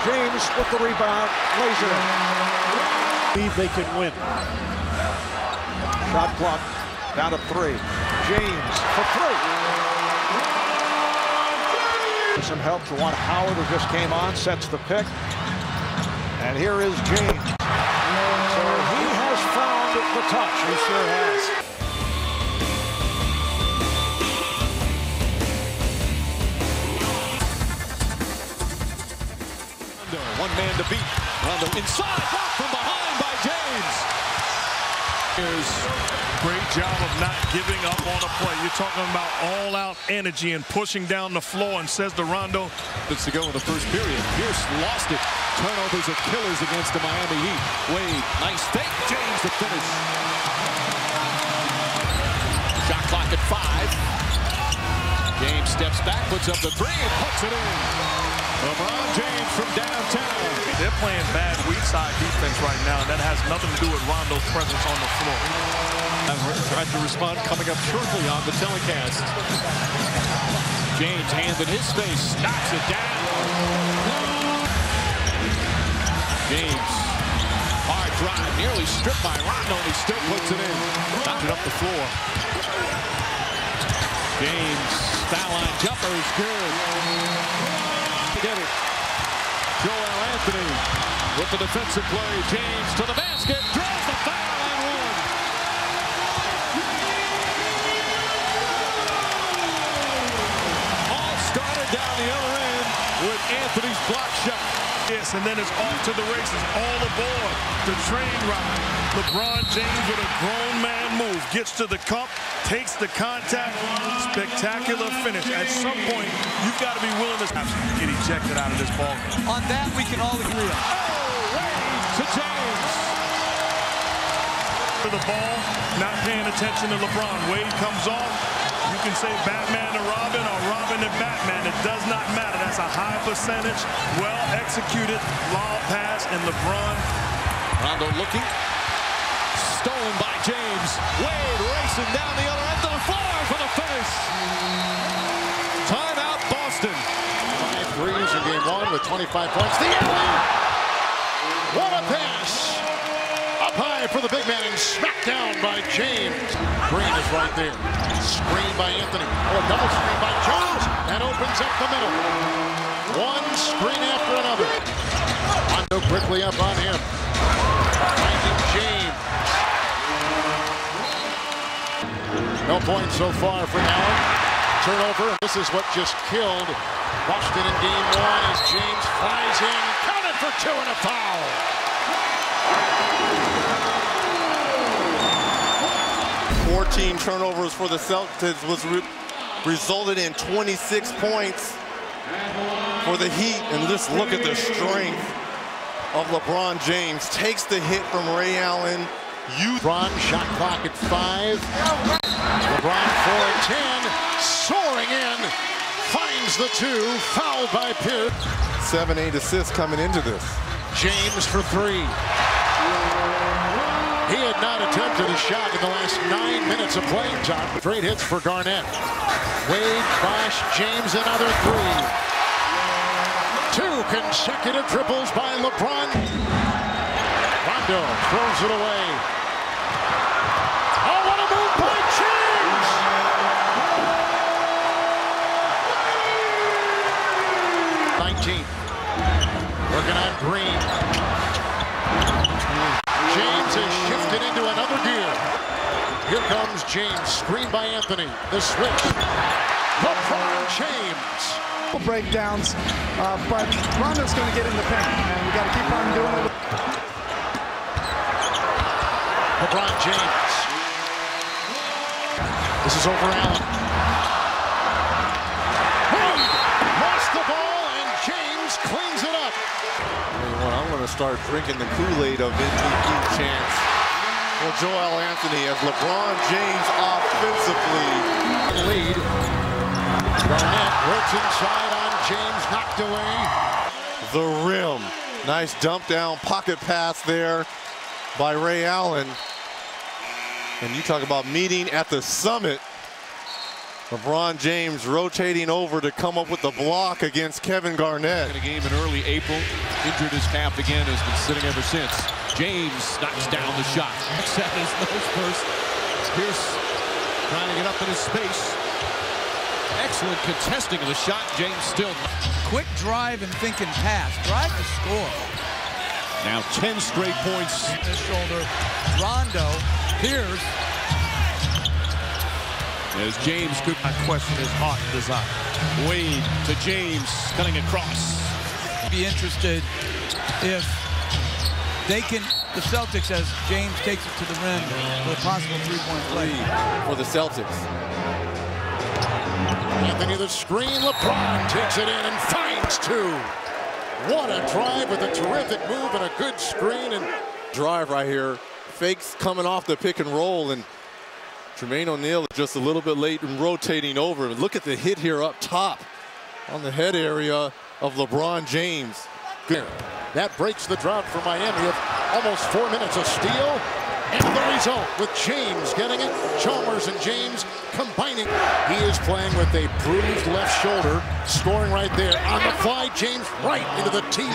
James with the rebound, lays it in. Believe they can win. Shot clock down to three. James for three. Some help to Juwan Howard who just came on, sets the pick. And here is James. So he has found the touch. He sure has. One man to beat. Rondo inside, blocked from. Great job of not giving up on a play. You're talking about all-out energy and pushing down the floor and says to Rondo. Minutes to go in the first period. Pierce lost it. Turnovers are killers against the Miami Heat. Wade, nice fake. James to finish. Shot clock at five. James steps back, puts up the three, and puts it in. LeBron James from downtown. They're playing bad weak side defense right now, and that has nothing to do with Rondo's presence on the floor. I've tried to respond coming up shortly on the telecast. James, hands in his face, knocks it down. James, hard drive, nearly stripped by Rondo, and he still puts it in. Knocked it up the floor. James, foul line jumper is good. It. Joel Anthony with the defensive play. James to the basket, draws the foul and. All started down the other end with Anthony's block shot. And then it's off to the races, all aboard the train ride. LeBron James with a grown man move, gets to the cup, takes the contact, spectacular finish. At some point, you've got to be willing to get ejected out of this ball. On that, we can all agree on. Oh, Wade to James. For the ball, not paying attention to LeBron. Wade comes off. You can say Batman to Robin or Robin to Batman. It does not matter. That's a high percentage, well executed lob pass, and LeBron. Rondo looking. Stolen by James. Wade racing down the other end of the floor for the finish. Timeout, Boston. Five threes in game one with 25 points. The alley. For the big man and smacked down by James. Green is right there. Screen by Anthony. Oh, double screen by Jones. That opens up the middle. One screen after another. Rondo quickly up on him. Finding James. No points so far for Allen. Turnover. This is what just killed Washington in game one as James flies in. Counted for two and a foul. 14 turnovers for the Celtics was re resulted in 26 points for the Heat. And just look at the strength of LeBron James. Takes the hit from Ray Allen. You LeBron shot clock at five. LeBron four and ten, soaring in, finds the two, fouled by Pierce. Seven, eight assists coming into this. James for three. He had not attempted a shot in the last nine minutes of playing time. Great hits for Garnett. Wade, Bosh, James, another three. Two consecutive triples by LeBron. Rondo throws it away. Oh, what a move by James! Nineteen. Working on Green. James has shifted into another gear. Here comes James, screened by Anthony. The switch. LeBron James. Breakdowns, uh, but Rondo's going to get in the paint, and we got to keep on doing it. LeBron James. This is over Allen. Wade lost the ball, and James cleans it up. Well, I'm going to start drinking the Kool-Aid of MVP chance. Joel Anthony as LeBron James offensively. Lead. Garnett works inside on James, knocked away. The rim. Nice dump down pocket pass there by Ray Allen. And you talk about meeting at the summit. LeBron James rotating over to come up with the block against Kevin Garnett. In a game in early April, injured his calf again, has been sitting ever since. James knocks down the shot. Set his nose first. Pierce trying to get up in his space. Excellent contesting of the shot. James still. Quick drive and thinking pass. Drive to score. Now 10 straight points. His shoulder. Rondo. Pierce. As James could not question his hot and design. Wade to James, cutting across. Be interested if they can, the Celtics, as James takes it to the rim with a possible three-point play. For the Celtics. Anthony the screen, LeBron takes it in and finds two. What a drive with a terrific move and a good screen. and Drive right here. Fakes coming off the pick and roll and Jermaine O'Neal just a little bit late in rotating over. And look at the hit here up top on the head area of LeBron James. Good. That breaks the drought for Miami of almost four minutes of steal. And the result with James getting it. Chalmers and James combining. He is playing with a bruised left shoulder, scoring right there. On the fly, James right into the teeth.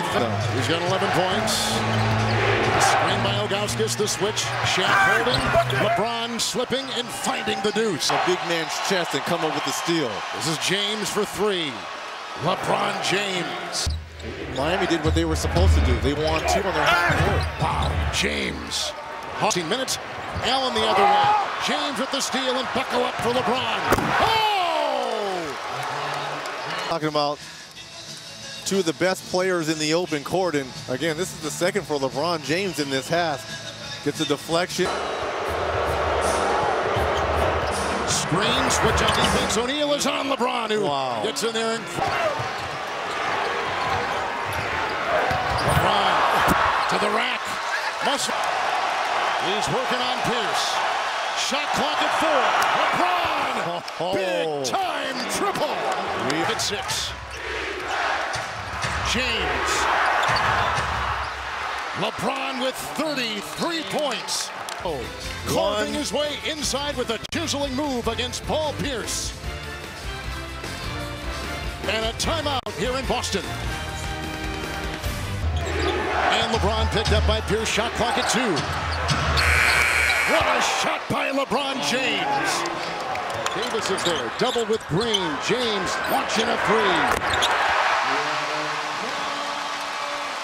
He's got 11 points. Screen by Ilgauskas, the switch. Shaq holding. LeBron slipping and finding the deuce. A big man's chest and come up with the steal. This is James for three. LeBron James. Miami did what they were supposed to do. They won two on their half court. Wow, James. 15 minutes. Allen the other way. James with the steal and buckle up for LeBron. Oh! Talking about two of the best players in the open court. And again, this is the second for LeBron James in this half. Gets a deflection. Screen, switch on defense. O'Neal is on LeBron, who wow. gets in there and... LeBron to the rack. Must... He's working on Pierce. Shot clock at four. LeBron! Oh. Big time triple. At six. James. LeBron with 33 points. Oh, carving his way inside with a chiseling move against Paul Pierce. And a timeout here in Boston. And LeBron picked up by Pierce. Shot clock at two. What a shot by LeBron James. Davis is there, double with Green. James launching a three.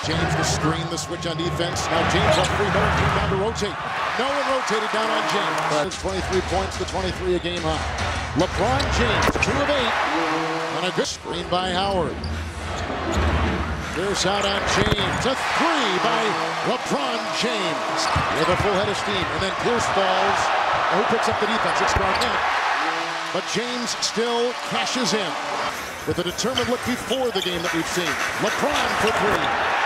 James the screen, the switch on defense. Now James up free, one came down to rotate. No one rotated down on James. That's 23 points to 23 a game high. LeBron James, two of eight. And a good screen by Howard. Pierce out on James. A three by LeBron James. With a full head of steam. And then Pierce falls. Oh, Who picks up the defense? It's Garnett. But James still cashes in with a determined look before the game that we've seen. LeBron for three.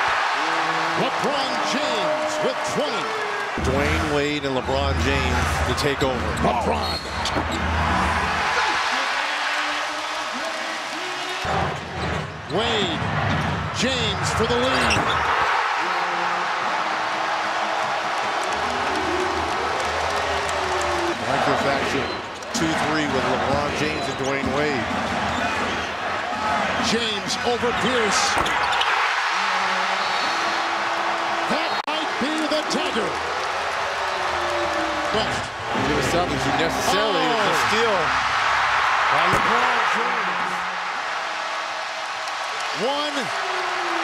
LeBron James with 20. Dwyane Wade and LeBron James to take over. LeBron. Wade. James for the lead. Like this 2-3 with LeBron James and Dwyane Wade. James over Pierce. Might be the dagger. West. It established you necessarily Oh. it's a oh. steal by LeBron James. One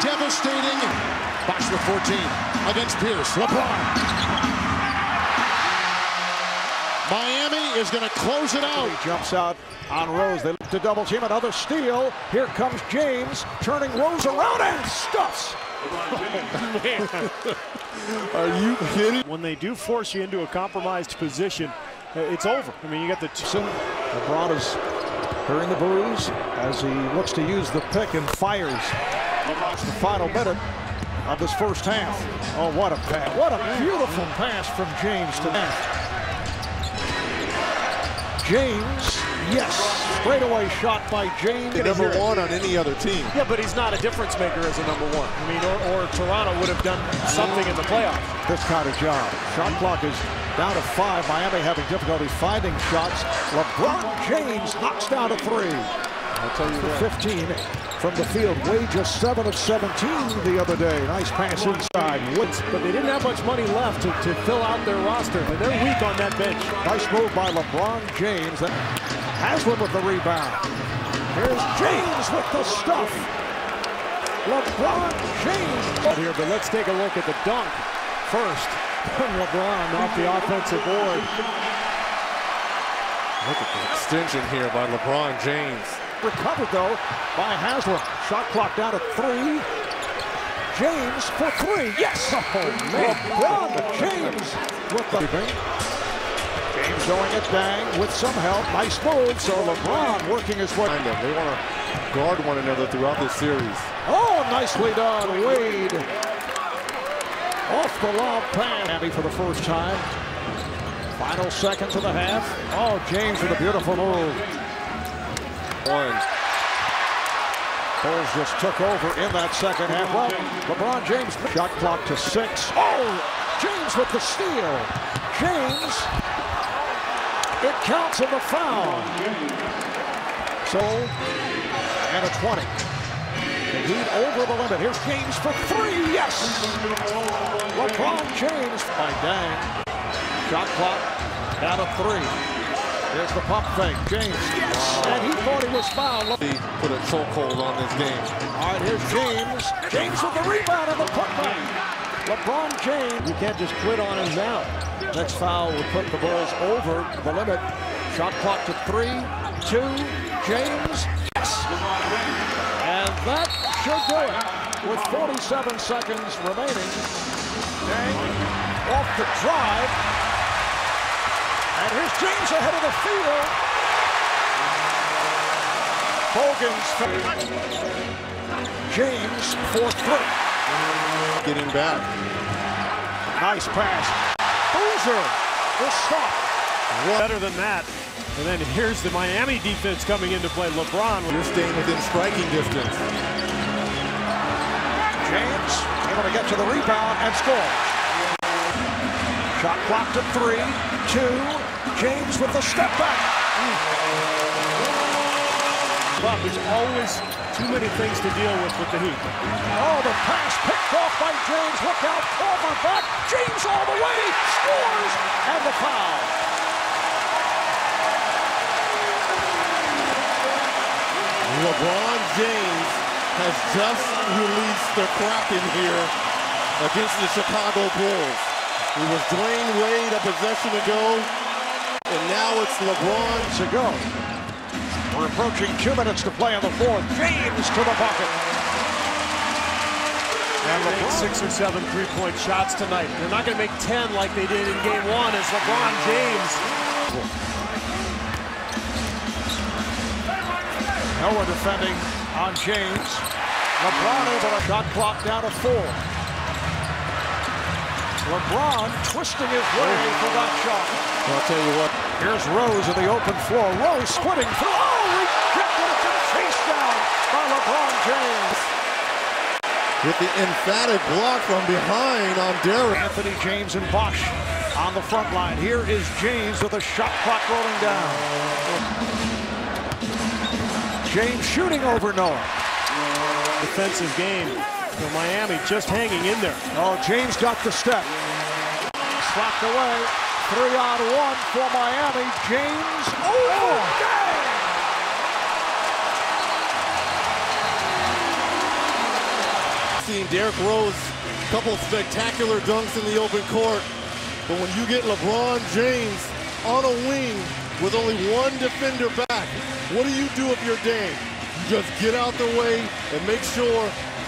devastating Bosh with 14 against Pierce. LeBron. Miami is going to close it out. He jumps out on Rose. They look to double team. Another steal. Here comes James, turning Rose around and stuffs. Are you kidding? When they do force you into a compromised position, uh, it's over. I mean, you got the two. LeBron is hearing the boos as he looks to use the pick and fires. The final minute of this first half. Oh, what a pass. What a beautiful pass from James to that. James, yes. Straightaway shot by James. Number one on any other team. Yeah, but he's not a difference maker as a number one. I mean, or, or Toronto would have done something in the playoffs. This kind of job. Shot clock is down to five. Miami having difficulty finding shots. LeBron James knocks down a three. I'll tell you For 15 from the field. Wade just 7 of 17 the other day. Nice pass inside. Woods. But they didn't have much money left to, to fill out their roster, and they're weak on that bench. Nice move by LeBron James. Haslem with the rebound. Here's James with the stuff. LeBron James. Here, but let's take a look at the dunk first. LeBron off the offensive board. Look at the extension here by LeBron James. Recovered though by Haslem. Shot clock down to three. James for three. Yes! Oh man. LeBron James with the Going it bang with some help. Nice move. So LeBron working his way. They want to guard one another throughout this series. Oh, nicely done, Wade. Off the lob pass. Miami for the first time. Final seconds of the half. Oh, James with a beautiful move. One. Bulls just took over in that second half. Well, LeBron James shot clock to six. Oh, James with the steal. James. It counts in the foul. So, and a 20. The Heat over the limit. Here's James for three. Yes. LeBron James by Deng. Shot clock down to three. There's the pump fake. James. Yes. And he thought he was fouled. He put a chokehold on this game. All right, here's James. James with the rebound and the putback. LeBron James. You can't just quit on him now. Next foul would put the Bulls over the limit. Shot clock to three, two, James. Yes. And that should do it. With 47 seconds remaining. Deng off the drive. And here's James ahead of the field. Hogan's James for three. Getting back. Nice pass. Boozer will stop. Better than that. And then here's the Miami defense coming into play. LeBron. You're staying within striking distance. James able to get to the rebound and score. Shot clock to three, two. James with the step back. Up. There's always too many things to deal with with the Heat. Oh, the pass picked off by James. Look out, Palmer back. James all the way. Scores. And the foul. LeBron James has just released the Kraken here against the Chicago Bulls. It was Dwyane Wade a possession ago, and now it's LeBron to go. We're approaching two minutes to play in the fourth. James to the bucket. And LeBron six or seven three-point shots tonight. They're not going to make 10 like they did in game one as LeBron James. Noah defending on James. LeBron able to shot clock down to four. LeBron twisting his way for that shot. I'll tell you what. Here's Rose in the open floor. Rose squinting through. Oh, rejected. It's a chase down by LeBron James. With the emphatic block from behind on Derrick. Anthony James and Bosh on the front line. Here is James with a shot clock rolling down. James shooting over Noah. Defensive game for Miami just hanging in there. Oh, James got the step. Slapped away. Three on one for Miami. James oh, oh, over. Seen Derrick Rose, a couple spectacular dunks in the open court. But when you get LeBron James on a wing with only one defender back, what do you do if you're Dame? You just get out the way and make sure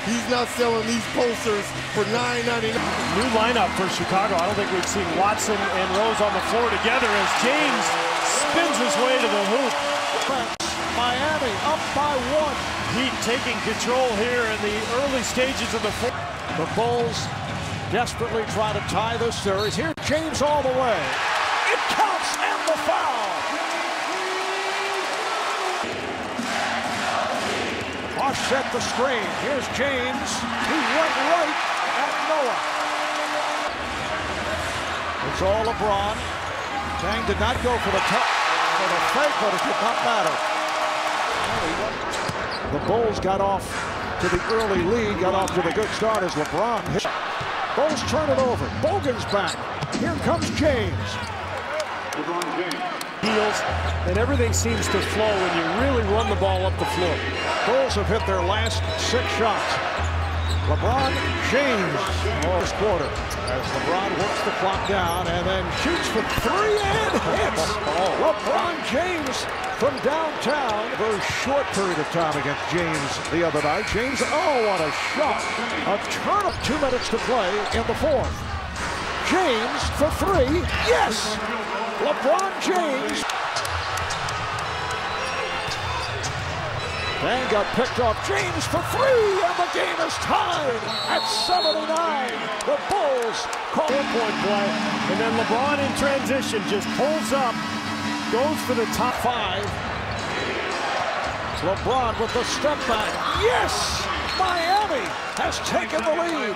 he's not selling these posters for $9.99. New lineup for Chicago. I don't think we've seen Watson and Rose on the floor together as James spins his way to the hoop. Up by one. Heat taking control here in the early stages of the fourth. The Bulls desperately try to tie this series. Here, James all the way. It counts and the foul. Bosh set the screen. Here's James. He went right at Noah. It's all LeBron. Bang did not go for the top for the fake, but it did not matter. The Bulls got off to the early lead, got off to the good start as LeBron hit. Bulls turn it over. Bogans back. Here comes James. Heels, and everything seems to flow when you really run the ball up the floor. Bulls have hit their last six shots. LeBron James this quarter as LeBron works the clock down and then shoots for three and hits. LeBron James from downtown. Very short period of time against James the other night. James, oh, what a shot. A turn of two minutes to play in the fourth. James for three. Yes! LeBron James. Bang got picked off. James for three, and the game is tied at 79. The Bulls call four-point play, and then LeBron in transition just pulls up, goes for the top five. LeBron with the step back. Yes! Miami has taken the lead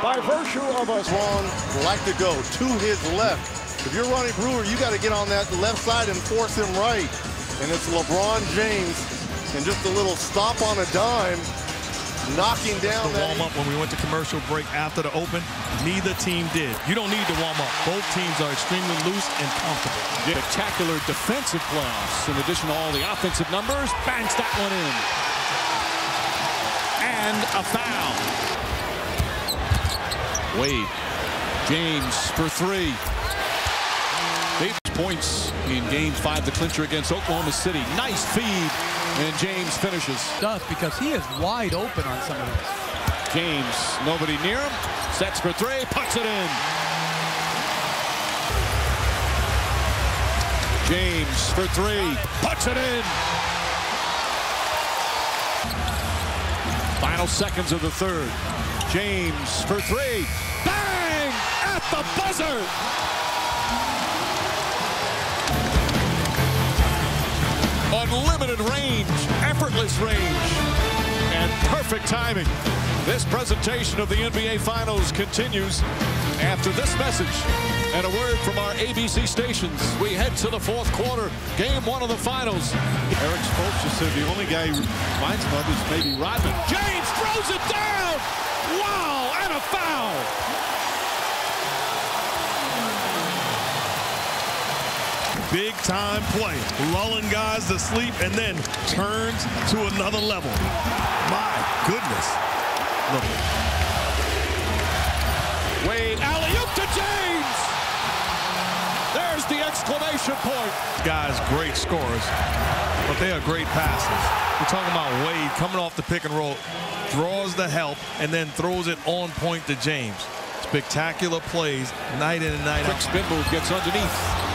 by virtue of a Long like to go to his left. If you're Ronnie Brewer, you got to get on that left side and force him right. And it's LeBron James and just a little stop on a dime, knocking down the that. warm up when we went to commercial break after the open. Neither team did. You don't need to warm up. Both teams are extremely loose and comfortable. Spectacular defensive playoffs. In addition to all the offensive numbers, bangs that one in. And a foul. Wade. James for three. Eight points in game five, the clincher against Oklahoma City. Nice feed, and James finishes. Does because he is wide open on some of this. James, nobody near him. Sets for three, puts it in. James for three, puts it in. Final seconds of the third. James for three. Bang! At the buzzer! Unlimited range, effortless range, and perfect timing. This presentation of the NBA Finals continues after this message. And a word from our ABC stations. We head to the fourth quarter, game one of the finals. Erik Spoelstra said the only guy who reminds him of is maybe Rodman. James throws it down. Wow, and a foul. Big time play, lulling guys to sleep and then turns to another level. My goodness. Look. Wade alley-oop to James. There's the exclamation point. Guys, great scorers, but they are great passes. We're talking about Wade coming off the pick and roll, draws the help, and then throws it on point to James. Spectacular plays, night in and night Quick out. spin move gets underneath.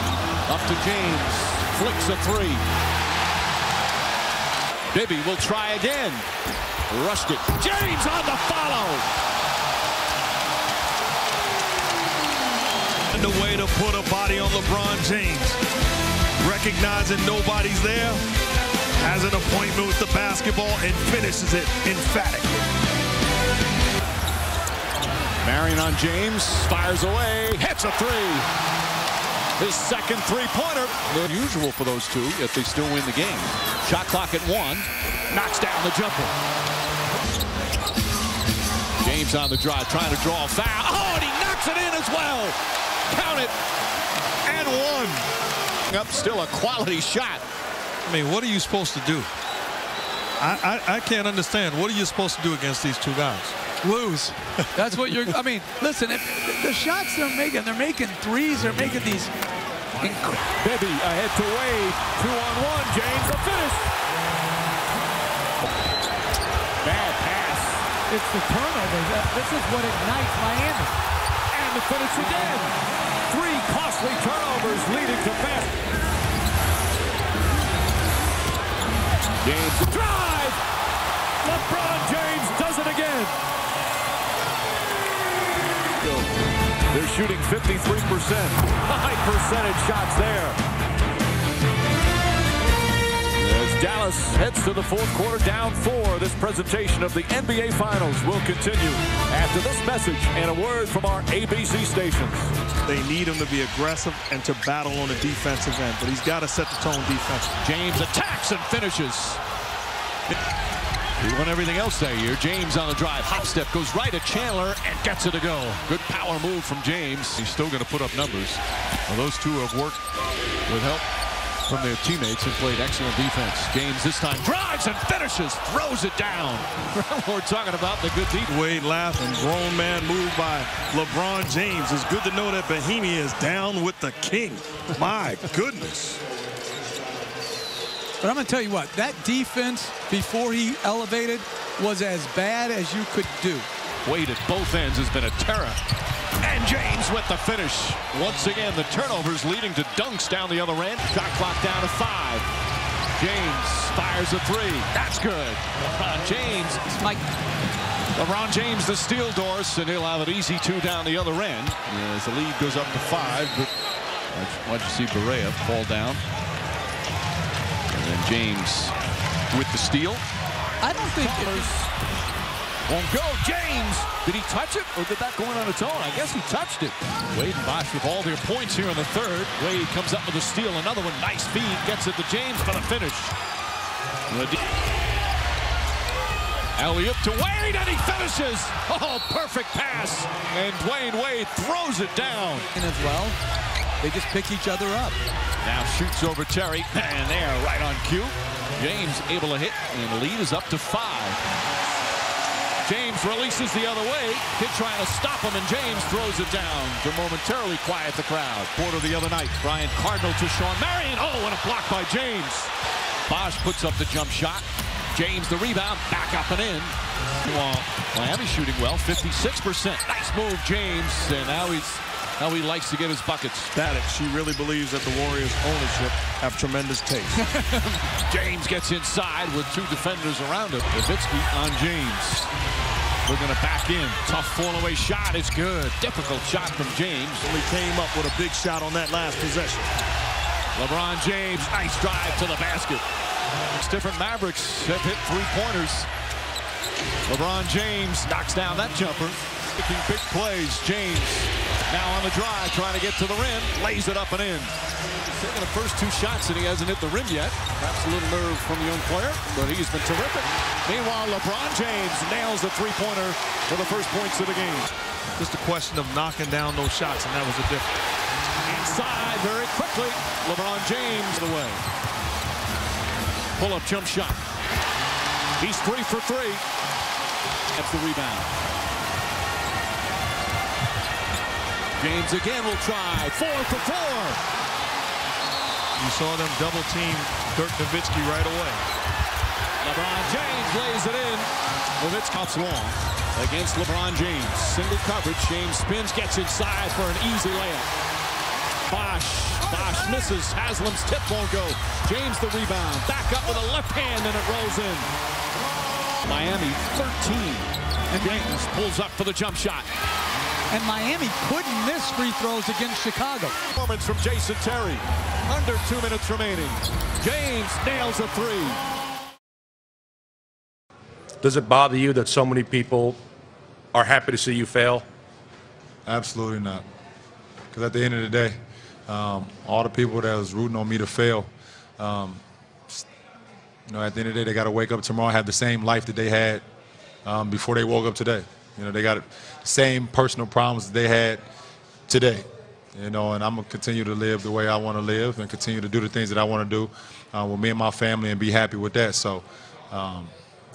Up to James. Flicks a three. Bibby will try again. Rushed it. James on the follow. And the way to put a body on LeBron James. Recognizing nobody's there, has an appointment with the basketball, and finishes it emphatically. Marion on James. Fires away. Hits a three. His second three-pointer. Unusual for those two, yet they still win the game. Shot clock at one. Knocks down the jumper. James on the drive, trying to draw a foul. Oh, and he knocks it in as well. Count it. And one. Up still a quality shot. I mean, what are you supposed to do? I, I, I can't understand. What are you supposed to do against these two guys? Lose. That's what you're. I mean, listen. If, the shots they're making, they're making threes. They're making these. Bibby ahead to Wade. Two on one. James the finish. Bad pass. It's the turnovers. Uh, This is what ignites Miami. And the finish again. Three costly turnovers leading to fast. James the drive. LeBron James does it again. They're shooting 53%. High percentage shots there. As Dallas heads to the fourth quarter down four, this presentation of the NBA Finals will continue after this message and a word from our ABC stations. They need him to be aggressive and to battle on the defensive end, but he's got to set the tone defensively. James attacks and finishes. He won everything else that year. James on the drive. Hop step goes right at Chandler and gets it to go. Good power move from James. He's still going to put up numbers. Well, those two have worked with help from their teammates and played excellent defense. James this time drives and finishes, throws it down. We're talking about the good defense. Wade laughing, grown man move by LeBron James. It's good to know that Bohemia is down with the king. My goodness. But I'm going to tell you what, that defense before he elevated was as bad as you could do. Wade at both ends has been a terror. And James with the finish. Once again, the turnovers leading to dunks down the other end. Shot clock down to five. James fires a three. That's good. LeBron James. Mike. LeBron James, the steel doors, and he'll have an easy two down the other end. As the lead goes up to five, but why'd you see Barea fall down? And James with the steal. I don't think it Won't go. James! Did he touch it or did that go in on its own? I guess he touched it. Wade and Bosh with all their points here in the third. Wade comes up with a steal. Another one. Nice feed. Gets it to James for the finish. Alley-oop to Wade and he finishes. Oh, perfect pass. And Dwyane Wade throws it down. And as well, they just pick each other up. Now shoots over Terry. And there, right on cue. James able to hit. And the lead is up to five. James releases the other way. Kidd trying to stop him, and James throws it down to momentarily quiet the crowd. Quarter the other night. Brian Cardinal to Shawn Marion. Oh, and a block by James. Bosh puts up the jump shot. James the rebound. Back up and in. Well, Miami shooting well. 56%. Nice move, James. And now he's how he likes to get his buckets. Static. She really believes that the Warriors' ownership have tremendous taste. James gets inside with two defenders around him. Nowitzki on James. We're going to back in. Tough fall-away shot. It's good. Difficult shot from James. Only came up with a big shot on that last possession. LeBron James, nice drive to the basket. Different Mavericks have hit three-pointers. LeBron James knocks down that jumper. Making big plays. James Now on the drive, trying to get to the rim, lays it up and in. He's taking the first two shots and he hasn't hit the rim yet. Perhaps a little nerve from the young player, but he's been terrific. Meanwhile, LeBron James nails the three-pointer for the first points of the game. Just a question of knocking down those shots, and that was the difference. Inside very quickly, LeBron James the way. Pull-up jump shot. He's three for three. That's the rebound. James again will try. Four for four. You saw them double team Dirk Nowitzki right away. LeBron James lays it in. Nowitzki cuts long against LeBron James. Single coverage. James spins, gets inside for an easy layup. Bosh. Bosh misses. Haslem's tip won't go. James the rebound. Back up with a left hand and it rolls in. Miami 13. And James pulls up for the jump shot. And Miami couldn't miss free throws against Chicago. Performance from Jason Terry. Under two minutes remaining. James nails a three. Does it bother you that so many people are happy to see you fail? Absolutely not. Because at the end of the day, um, all the people that was rooting on me to fail, um, you know, at the end of the day, they got to wake up tomorrow and have the same life that they had um, before they woke up today. You know, they got the same personal problems they had today. You know, and I'm gonna continue to live the way I want to live and continue to do the things that I want to do uh, with me and my family and be happy with that. So, um,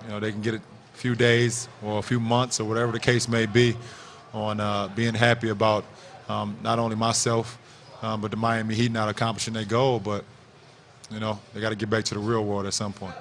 you know, they can get a few days or a few months or whatever the case may be on uh, being happy about um, not only myself, um, but the Miami Heat not accomplishing their goal. But, you know, they got to get back to the real world at some point.